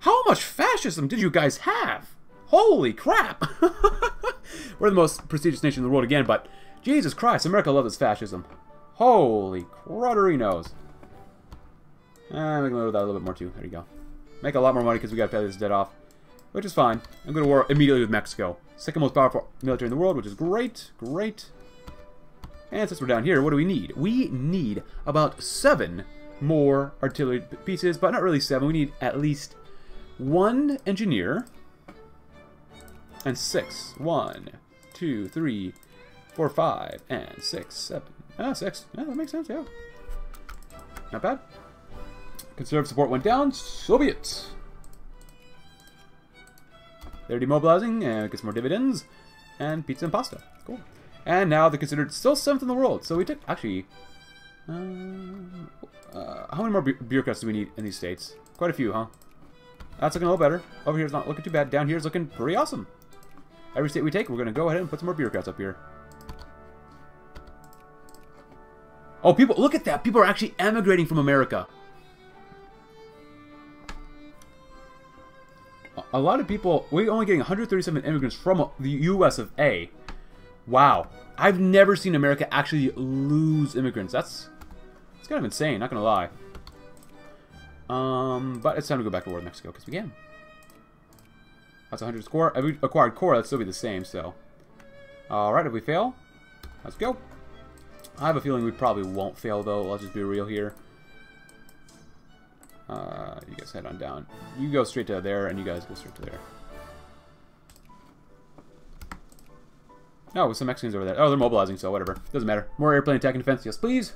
Speaker 1: How much fascism did you guys have? Holy crap! *laughs* We're the most prestigious nation in the world again, but Jesus Christ, America loves its fascism. Holy knows. And eh, we can load that a little bit more too. There you go. Make a lot more money because we got to pay this debt off. Which is fine. I'm going to war immediately with Mexico. Second most powerful military in the world, which is great. Great. And since we're down here, what do we need? We need about seven more artillery pieces, but not really seven. We need at least one engineer and six. One, two, three, four, five, and six, seven. Ah, six. Yeah, that makes sense, yeah. Not bad. Conservative support went down. Soviets. They're demobilizing and get some more dividends. And pizza and pasta. Cool. And now they're considered still seventh in the world. So we took, actually, uh, uh, how many more bureaucrats do we need in these states? Quite a few, huh? That's looking a little better. Over here is not looking too bad. Down here is looking pretty awesome. Every state we take, we're going to go ahead and put some more bureaucrats up here. Oh, people, look at that. People are actually emigrating from America. A lot of people, we're only getting 137 immigrants from the US of A. Wow. I've never seen America actually lose immigrants. That's, that's kind of insane, not going to lie. Um, but it's time to go back to war with Mexico, because we can. That's 100 score. If we acquired core, that'd still be the same, so. Alright, if we fail, let's go. I have a feeling we probably won't fail, though. Let's just be real here. Uh, you guys head on down. You go straight to there, and you guys go straight to there. Oh, with some Mexicans over there. Oh, they're mobilizing, so whatever. Doesn't matter. More airplane attack and defense. Yes, please.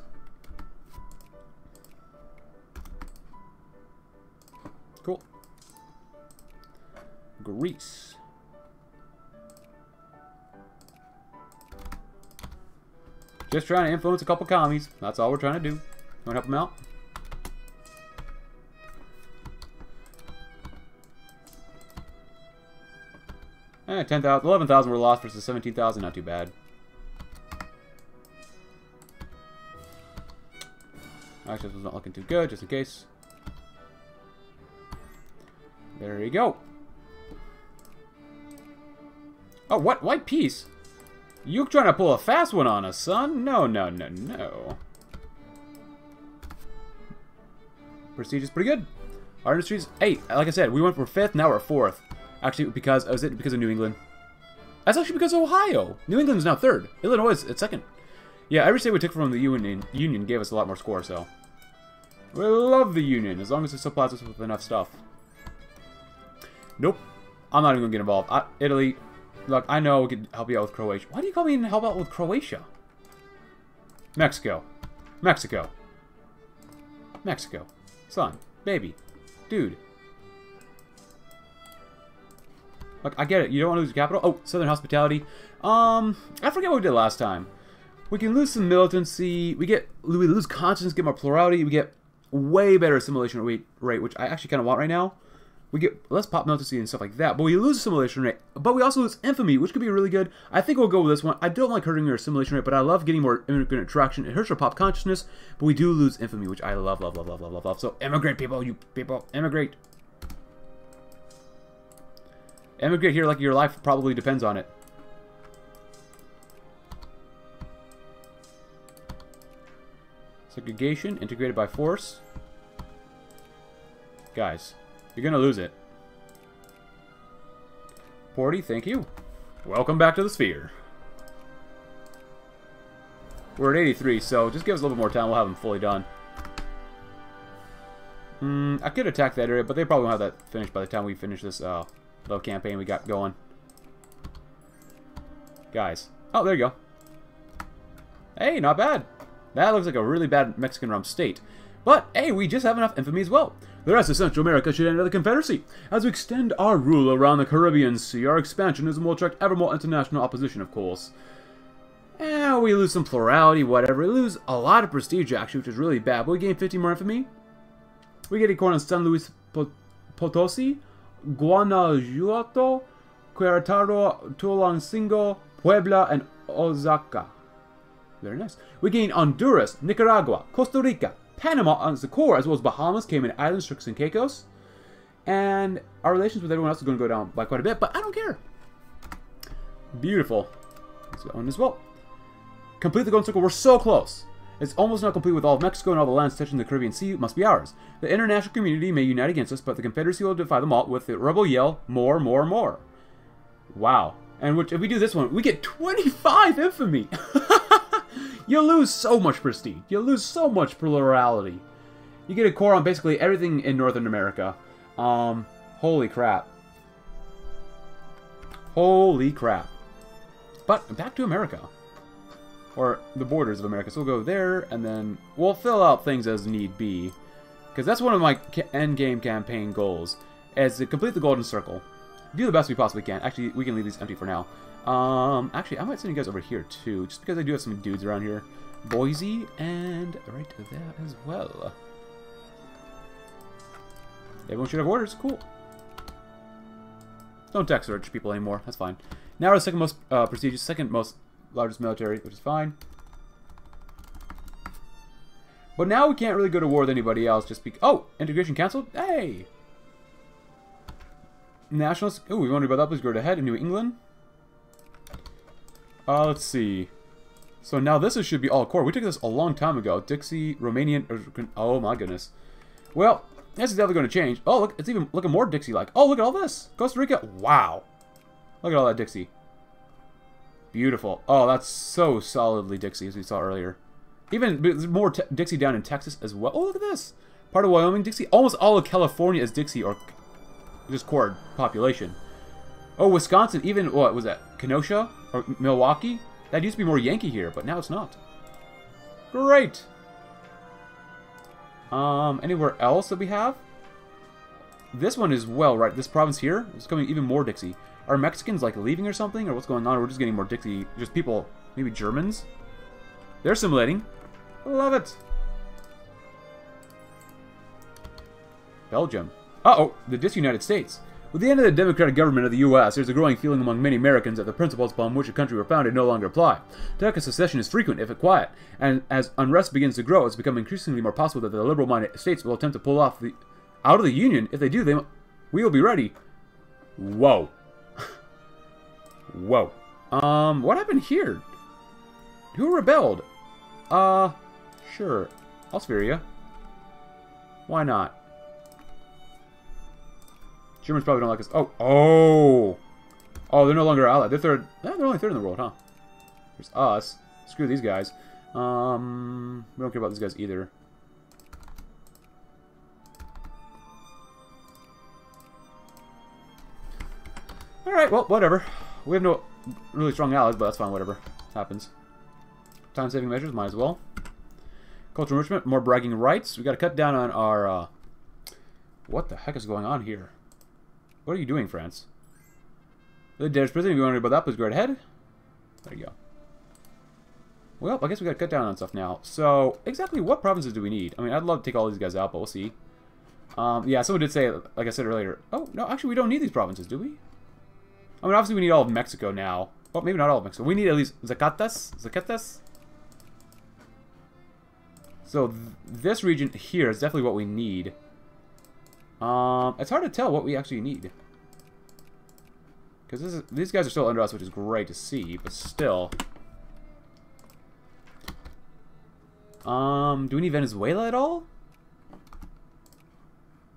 Speaker 1: Cool. Greece. Just trying to influence a couple commies. That's all we're trying to do. Want to help them out? Eh, 10,000, 11,000 were lost versus 17,000, not too bad. Actually, this was not looking too good, just in case. There you go. Oh, what? White piece? You trying to pull a fast one on us, son? No, no, no, no. Prestige is pretty good. Our industries, hey, like I said, we went for fifth, now we're fourth. Actually, because, oh, was it because of New England? That's actually because of Ohio. New England is now third. Illinois is at second. Yeah, every state we took from the Union, Union gave us a lot more score, so. We love the Union, as long as it supplies us with enough stuff. Nope. I'm not even to get involved. I, Italy, look, I know we could help you out with Croatia. Why do you call me and help out with Croatia? Mexico. Mexico. Mexico. Son. Baby. Dude. Look, I get it. You don't want to lose your capital. Oh, Southern Hospitality. Um, I forget what we did last time. We can lose some militancy. We get we lose conscience, get more plurality. We get way better assimilation rate, rate which I actually kind of want right now. We get less pop militancy and stuff like that, but we lose assimilation rate. But we also lose infamy, which could be really good. I think we'll go with this one. I don't like hurting your assimilation rate, but I love getting more immigrant attraction. It hurts your pop consciousness, but we do lose infamy, which I love, love, love, love, love, love, love. So immigrate, people, you people, immigrate. Emigrate here like your life probably depends on it. Segregation, integrated by force. Guys, you're gonna lose it. Porty, thank you. Welcome back to the sphere. We're at 83, so just give us a little bit more time. We'll have them fully done. Hmm, I could attack that area, but they probably won't have that finished by the time we finish this uh, little campaign we got going. Guys. Oh, there you go. Hey, not bad. That looks like a really bad Mexican rum state. But, hey, we just have enough infamy as well. The rest of Central America should enter the Confederacy. As we extend our rule around the Caribbean Sea, our expansionism will attract ever more international opposition, of course. Eh, we lose some plurality, whatever. We lose a lot of prestige, actually, which is really bad. But we gain 50 more infamy. We get a corner on San Luis Potosi. Guanajuato, Querétaro, Tulancingo, Puebla, and Oaxaca. Very nice. We gain Honduras, Nicaragua, Costa Rica, Panama as the core, as well as Bahamas, Cayman Islands, Turks and Caicos. And our relations with everyone else is going to go down by quite a bit, but I don't care. Beautiful. Let's on as well. Complete the Golden Circle. We're so close. It's almost not complete with all of Mexico and all the lands touching the Caribbean Sea must be ours. The international community may unite against us, but the Confederacy will defy them all with the rebel yell, more, more, more. Wow. And which, if we do this one, we get 25 infamy! *laughs* you lose so much prestige. You lose so much plurality. You get a core on basically everything in Northern America. Um, holy crap. Holy crap. But, back to America or the borders of America. So we'll go there, and then we'll fill out things as need be. Because that's one of my end game campaign goals, is to complete the Golden Circle. Do the best we possibly can. Actually, we can leave these empty for now. Um, actually, I might send you guys over here, too, just because I do have some dudes around here. Boise, and right there as well. Everyone should have orders. Cool. Don't text search people anymore. That's fine. Now we're the second most uh, prestigious, second most largest military, which is fine. But now we can't really go to war with anybody else just because... Oh! Integration canceled? Hey! Nationals... Oh, we wonder about that. Please go ahead in New England. Uh, let's see. So now this is, should be all core. We took this a long time ago. Dixie, Romanian... Oh my goodness. Well, this is definitely going to change. Oh, look, it's even looking more Dixie-like. Oh, look at all this. Costa Rica. Wow. Look at all that Dixie. Beautiful. Oh, that's so solidly Dixie, as we saw earlier. Even more Dixie down in Texas as well. Oh, look at this. Part of Wyoming, Dixie. Almost all of California is Dixie, or just core population. Oh, Wisconsin, even, what was that? Kenosha? Or Milwaukee? That used to be more Yankee here, but now it's not. Great. Um, anywhere else that we have? this one is well, right? This province here is coming even more Dixie. Are Mexicans, like, leaving or something? Or what's going on? We're just getting more Dixie. Just people, maybe Germans? They're assimilating. Love it. Belgium. Uh-oh, the disunited states. With the end of the democratic government of the U.S., there's a growing feeling among many Americans that the principles upon which a country were founded no longer apply. Talk secession is frequent, if it quiet, and as unrest begins to grow, it's become increasingly more possible that the liberal-minded states will attempt to pull off the out of the Union. If they do, they we will be ready. Whoa. Whoa. Um, what happened here? Who rebelled? Uh, sure. I'll you. Why not? Germans probably don't like us. Oh, oh! Oh, they're no longer allied. They're third. They're only third in the world, huh? There's us. Screw these guys. Um, we don't care about these guys either. Alright, well, whatever. We have no really strong allies, but that's fine, whatever. Happens. Time-saving measures, might as well. Cultural enrichment, more bragging rights. We gotta cut down on our, uh... What the heck is going on here? What are you doing, France? The Danish president, if you want to about that, please go right ahead. There you go. Well, I guess we gotta cut down on stuff now. So, exactly what provinces do we need? I mean, I'd love to take all these guys out, but we'll see. Um, yeah, someone did say, like I said earlier, oh, no, actually we don't need these provinces, do we? I mean, obviously we need all of Mexico now. Well, maybe not all of Mexico. We need at least Zacatas? Zacatas? So, th this region here is definitely what we need. Um, it's hard to tell what we actually need. Because these guys are still under us, which is great to see, but still. Um, do we need Venezuela at all?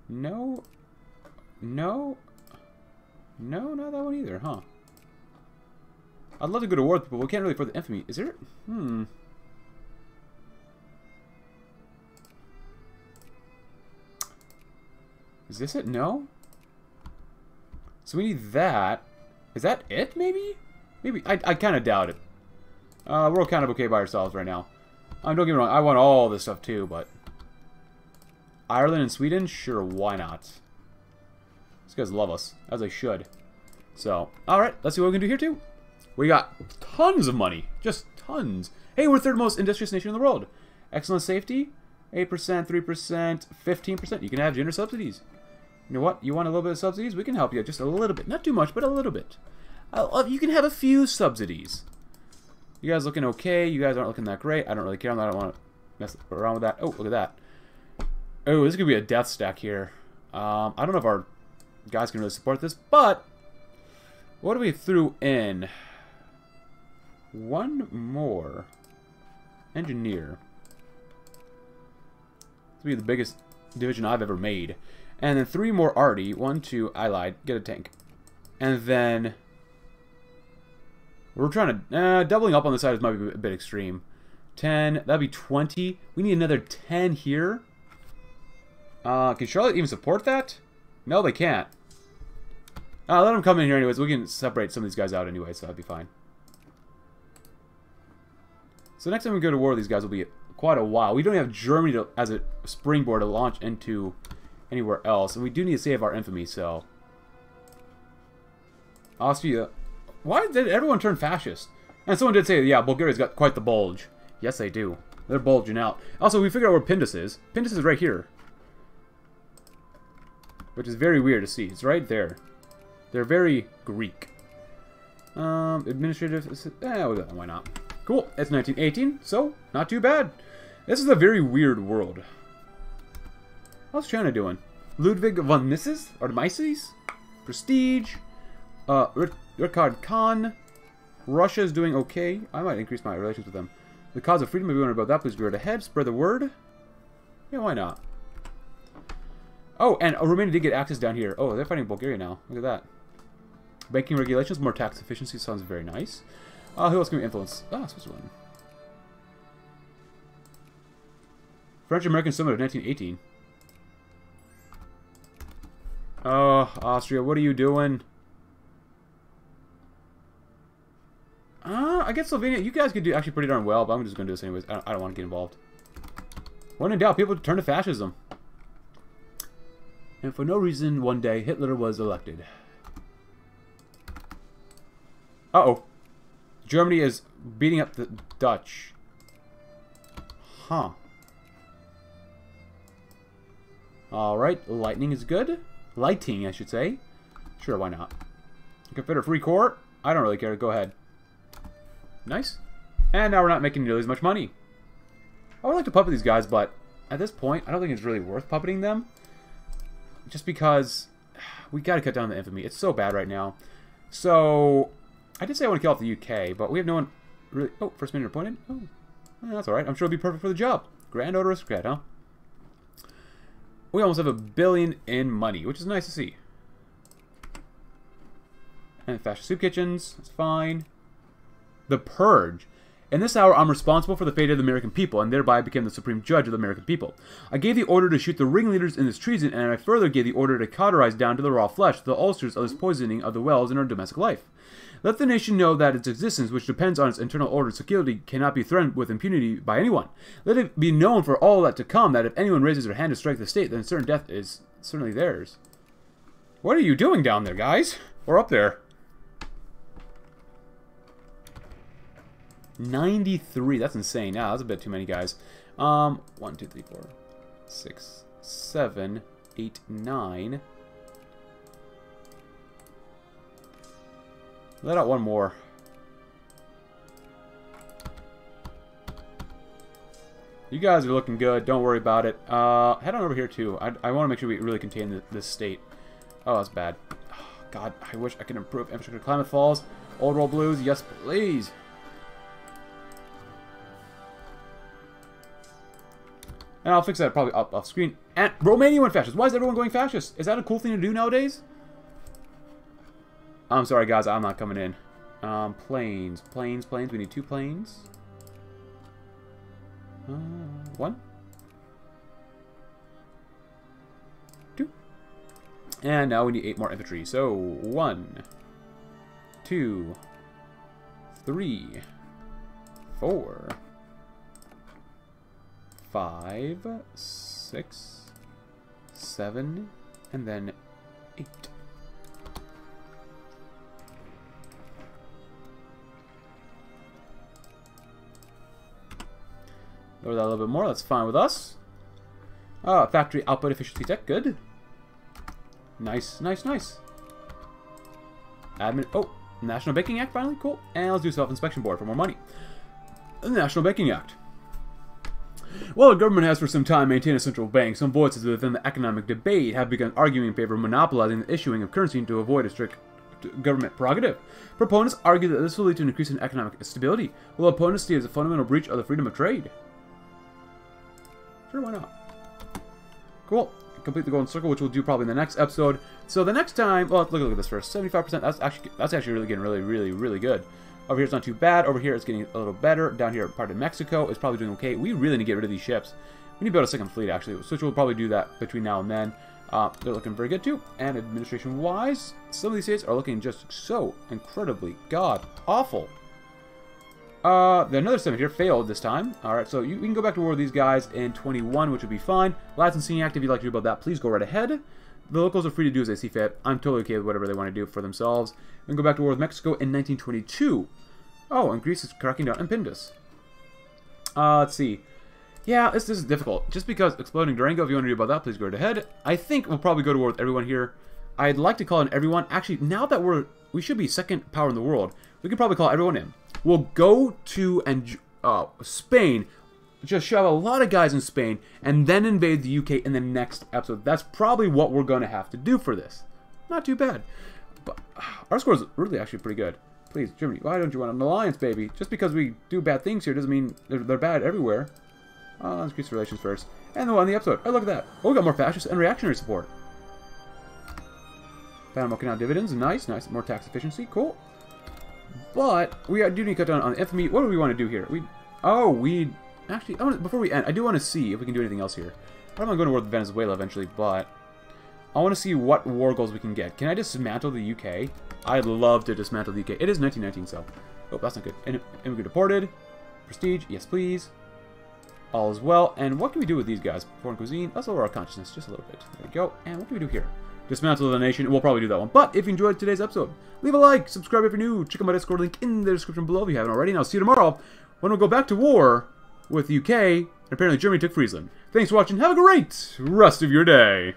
Speaker 1: No. No. No, not that one either, huh? I'd love to go to war, but we can't really for the infamy. Is there? Hmm. Is this it? No? So we need that. Is that it, maybe? Maybe. I, I kind of doubt it. Uh, we're all kind of okay by ourselves right now. Um, don't get me wrong, I want all this stuff too, but... Ireland and Sweden? Sure, why not? These guys love us, as they should. So, alright, let's see what we can do here too. We got tons of money. Just tons. Hey, we're third most industrious nation in the world. Excellent safety. 8%, 3%, 15%. You can have gender subsidies. You know what? You want a little bit of subsidies? We can help you just a little bit. Not too much, but a little bit. You can have a few subsidies. You guys looking okay. You guys aren't looking that great. I don't really care. I don't want to mess around with that. Oh, look at that. Oh, this could be a death stack here. Um, I don't know if our guys can really support this, but what do we threw in? One more. Engineer. This will be the biggest division I've ever made. And then three more arty. One, two, I lied. Get a tank. And then... We're trying to... Uh, doubling up on the side is might be a bit extreme. 10. That'd be 20. We need another 10 here. Uh, can Charlotte even support that? No, they can't. Let them come in here anyways. We can separate some of these guys out anyway, so that'd be fine. So next time we go to war these guys will be quite a while. We don't have Germany to, as a springboard to launch into anywhere else. And we do need to save our infamy, so... Austria... Why did everyone turn fascist? And someone did say, yeah, Bulgaria's got quite the bulge. Yes, they do. They're bulging out. Also, we figured out where Pindus is. Pindus is right here. Which is very weird to see. It's right there. They're very Greek. Um, administrative... Eh, why not? Cool. It's 1918, so not too bad. This is a very weird world. How's China doing? Ludwig von Mises? Or Mises? Prestige. Uh, Richard Kahn. Russia's doing okay. I might increase my relations with them. The cause of freedom, if you want about that, please go right ahead. Spread the word. Yeah, why not? Oh, and Romania did get access down here. Oh, they're fighting Bulgaria now. Look at that. Banking regulations, more tax efficiency sounds very nice. Uh, who else can we influence? Ah, Switzerland. French-American Summit of 1918. Oh, Austria, what are you doing? Uh, I guess Slovenia, you guys could do actually pretty darn well, but I'm just going to do this anyways. I don't, I don't want to get involved. When in doubt, people turn to fascism. And for no reason, one day, Hitler was elected. Uh-oh. Germany is beating up the Dutch. Huh. Alright, lightning is good. Lighting, I should say. Sure, why not? Confederate Free Corps? I don't really care. Go ahead. Nice. And now we're not making nearly as much money. I would like to puppet these guys, but at this point, I don't think it's really worth puppeting them. Just because we got to cut down the infamy. It's so bad right now. So, I did say I want to kill off the UK, but we have no one really... Oh, first minute appointed? Oh, that's alright. I'm sure it'll be perfect for the job. Grand Order Aristocrat, huh? We almost have a billion in money, which is nice to see. And fascist soup kitchens, that's fine. The Purge. In this hour, I'm responsible for the fate of the American people, and thereby became the supreme judge of the American people. I gave the order to shoot the ringleaders in this treason, and I further gave the order to cauterize down to the raw flesh the ulcers of this poisoning of the wells in our domestic life. Let the nation know that its existence, which depends on its internal order and security, cannot be threatened with impunity by anyone. Let it be known for all that to come that if anyone raises their hand to strike the state, then certain death is certainly theirs. What are you doing down there, guys? Or up there? 93. That's insane. Now, that's a bit too many guys. Um, 1, 2, 3, 4, 6, 7, 8, 9. Let out one more. You guys are looking good. Don't worry about it. Uh, head on over here, too. I, I want to make sure we really contain the, this state. Oh, that's bad. Oh, God, I wish I could improve infrastructure. Climate Falls. Old World Blues. Yes, please. And I'll fix that probably up off screen. And Romania went fascist. Why is everyone going fascist? Is that a cool thing to do nowadays? I'm sorry, guys. I'm not coming in. Um, planes. Planes, planes. We need two planes. Uh, one. Two. And now we need eight more infantry. So, one, two, three, four, five, six, seven, and then eight. Lower that a little bit more, that's fine with us. Ah, factory output efficiency tech, good. Nice, nice, nice. Admin, oh, National Banking Act finally, cool. And let's do self-inspection board for more money. The National Banking Act. While the government has for some time maintained a central bank, some voices within the economic debate have begun arguing in favor of monopolizing the issuing of currency to avoid a strict government prerogative. Proponents argue that this will lead to an increase in economic stability, while opponents see it as a fundamental breach of the freedom of trade. Sure, why not? Cool. Complete the golden circle, which we'll do probably in the next episode. So the next time, well, look, look at this first. 75%, that's actually, that's actually really getting really, really, really good. Over here it's not too bad. Over here it's getting a little better. Down here, part of Mexico is probably doing okay. We really need to get rid of these ships. We need to build a second fleet, actually. Which we'll probably do that between now and then. Uh, they're looking very good, too. And administration-wise, some of these states are looking just so incredibly god-awful. Uh, another summit here failed this time. Alright, so you, we can go back to war with these guys in 21, which would be fine. Licensing Act, if you'd like to do about that, please go right ahead. The locals are free to do as they see fit. I'm totally okay with whatever they want to do for themselves. And go back to war with Mexico in 1922. Oh, and Greece is cracking down on Pindus. Uh, let's see. Yeah, this, this is difficult. Just because Exploding Durango, if you want to do about that, please go right ahead. I think we'll probably go to war with everyone here. I'd like to call in everyone. Actually, now that we're... We should be second power in the world. We could probably call everyone in. We'll go to and uh, Spain, just shove a lot of guys in Spain, and then invade the UK in the next episode. That's probably what we're going to have to do for this. Not too bad. But *sighs* our score is really actually pretty good. Please, Germany, why don't you want an alliance, baby? Just because we do bad things here doesn't mean they're, they're bad everywhere. Uh, let's increase relations first. And the one in the episode. Oh, look at that. Oh, we got more fascist and reactionary support. Panama Canal dividends. Nice, nice. More tax efficiency. Cool. But we do need to cut down on infamy. What do we want to do here? We Oh, we... Actually, I wanna, before we end, I do want to see if we can do anything else here. I'm going to war with Venezuela eventually, but I want to see what war goals we can get. Can I dismantle the UK? I'd love to dismantle the UK. It is 1919, so... Oh, that's not good. And Immigrant deported. Prestige. Yes, please. All is well. And what can we do with these guys? Foreign cuisine. Let's lower our consciousness just a little bit. There we go. And what can we do here? Dismantle the nation. We'll probably do that one. But if you enjoyed today's episode, leave a like, subscribe if you're new, check out my Discord link in the description below if you haven't already, and I'll see you tomorrow when we'll go back to war with UK, and apparently Germany took Friesland. Thanks for watching. Have a great rest of your day.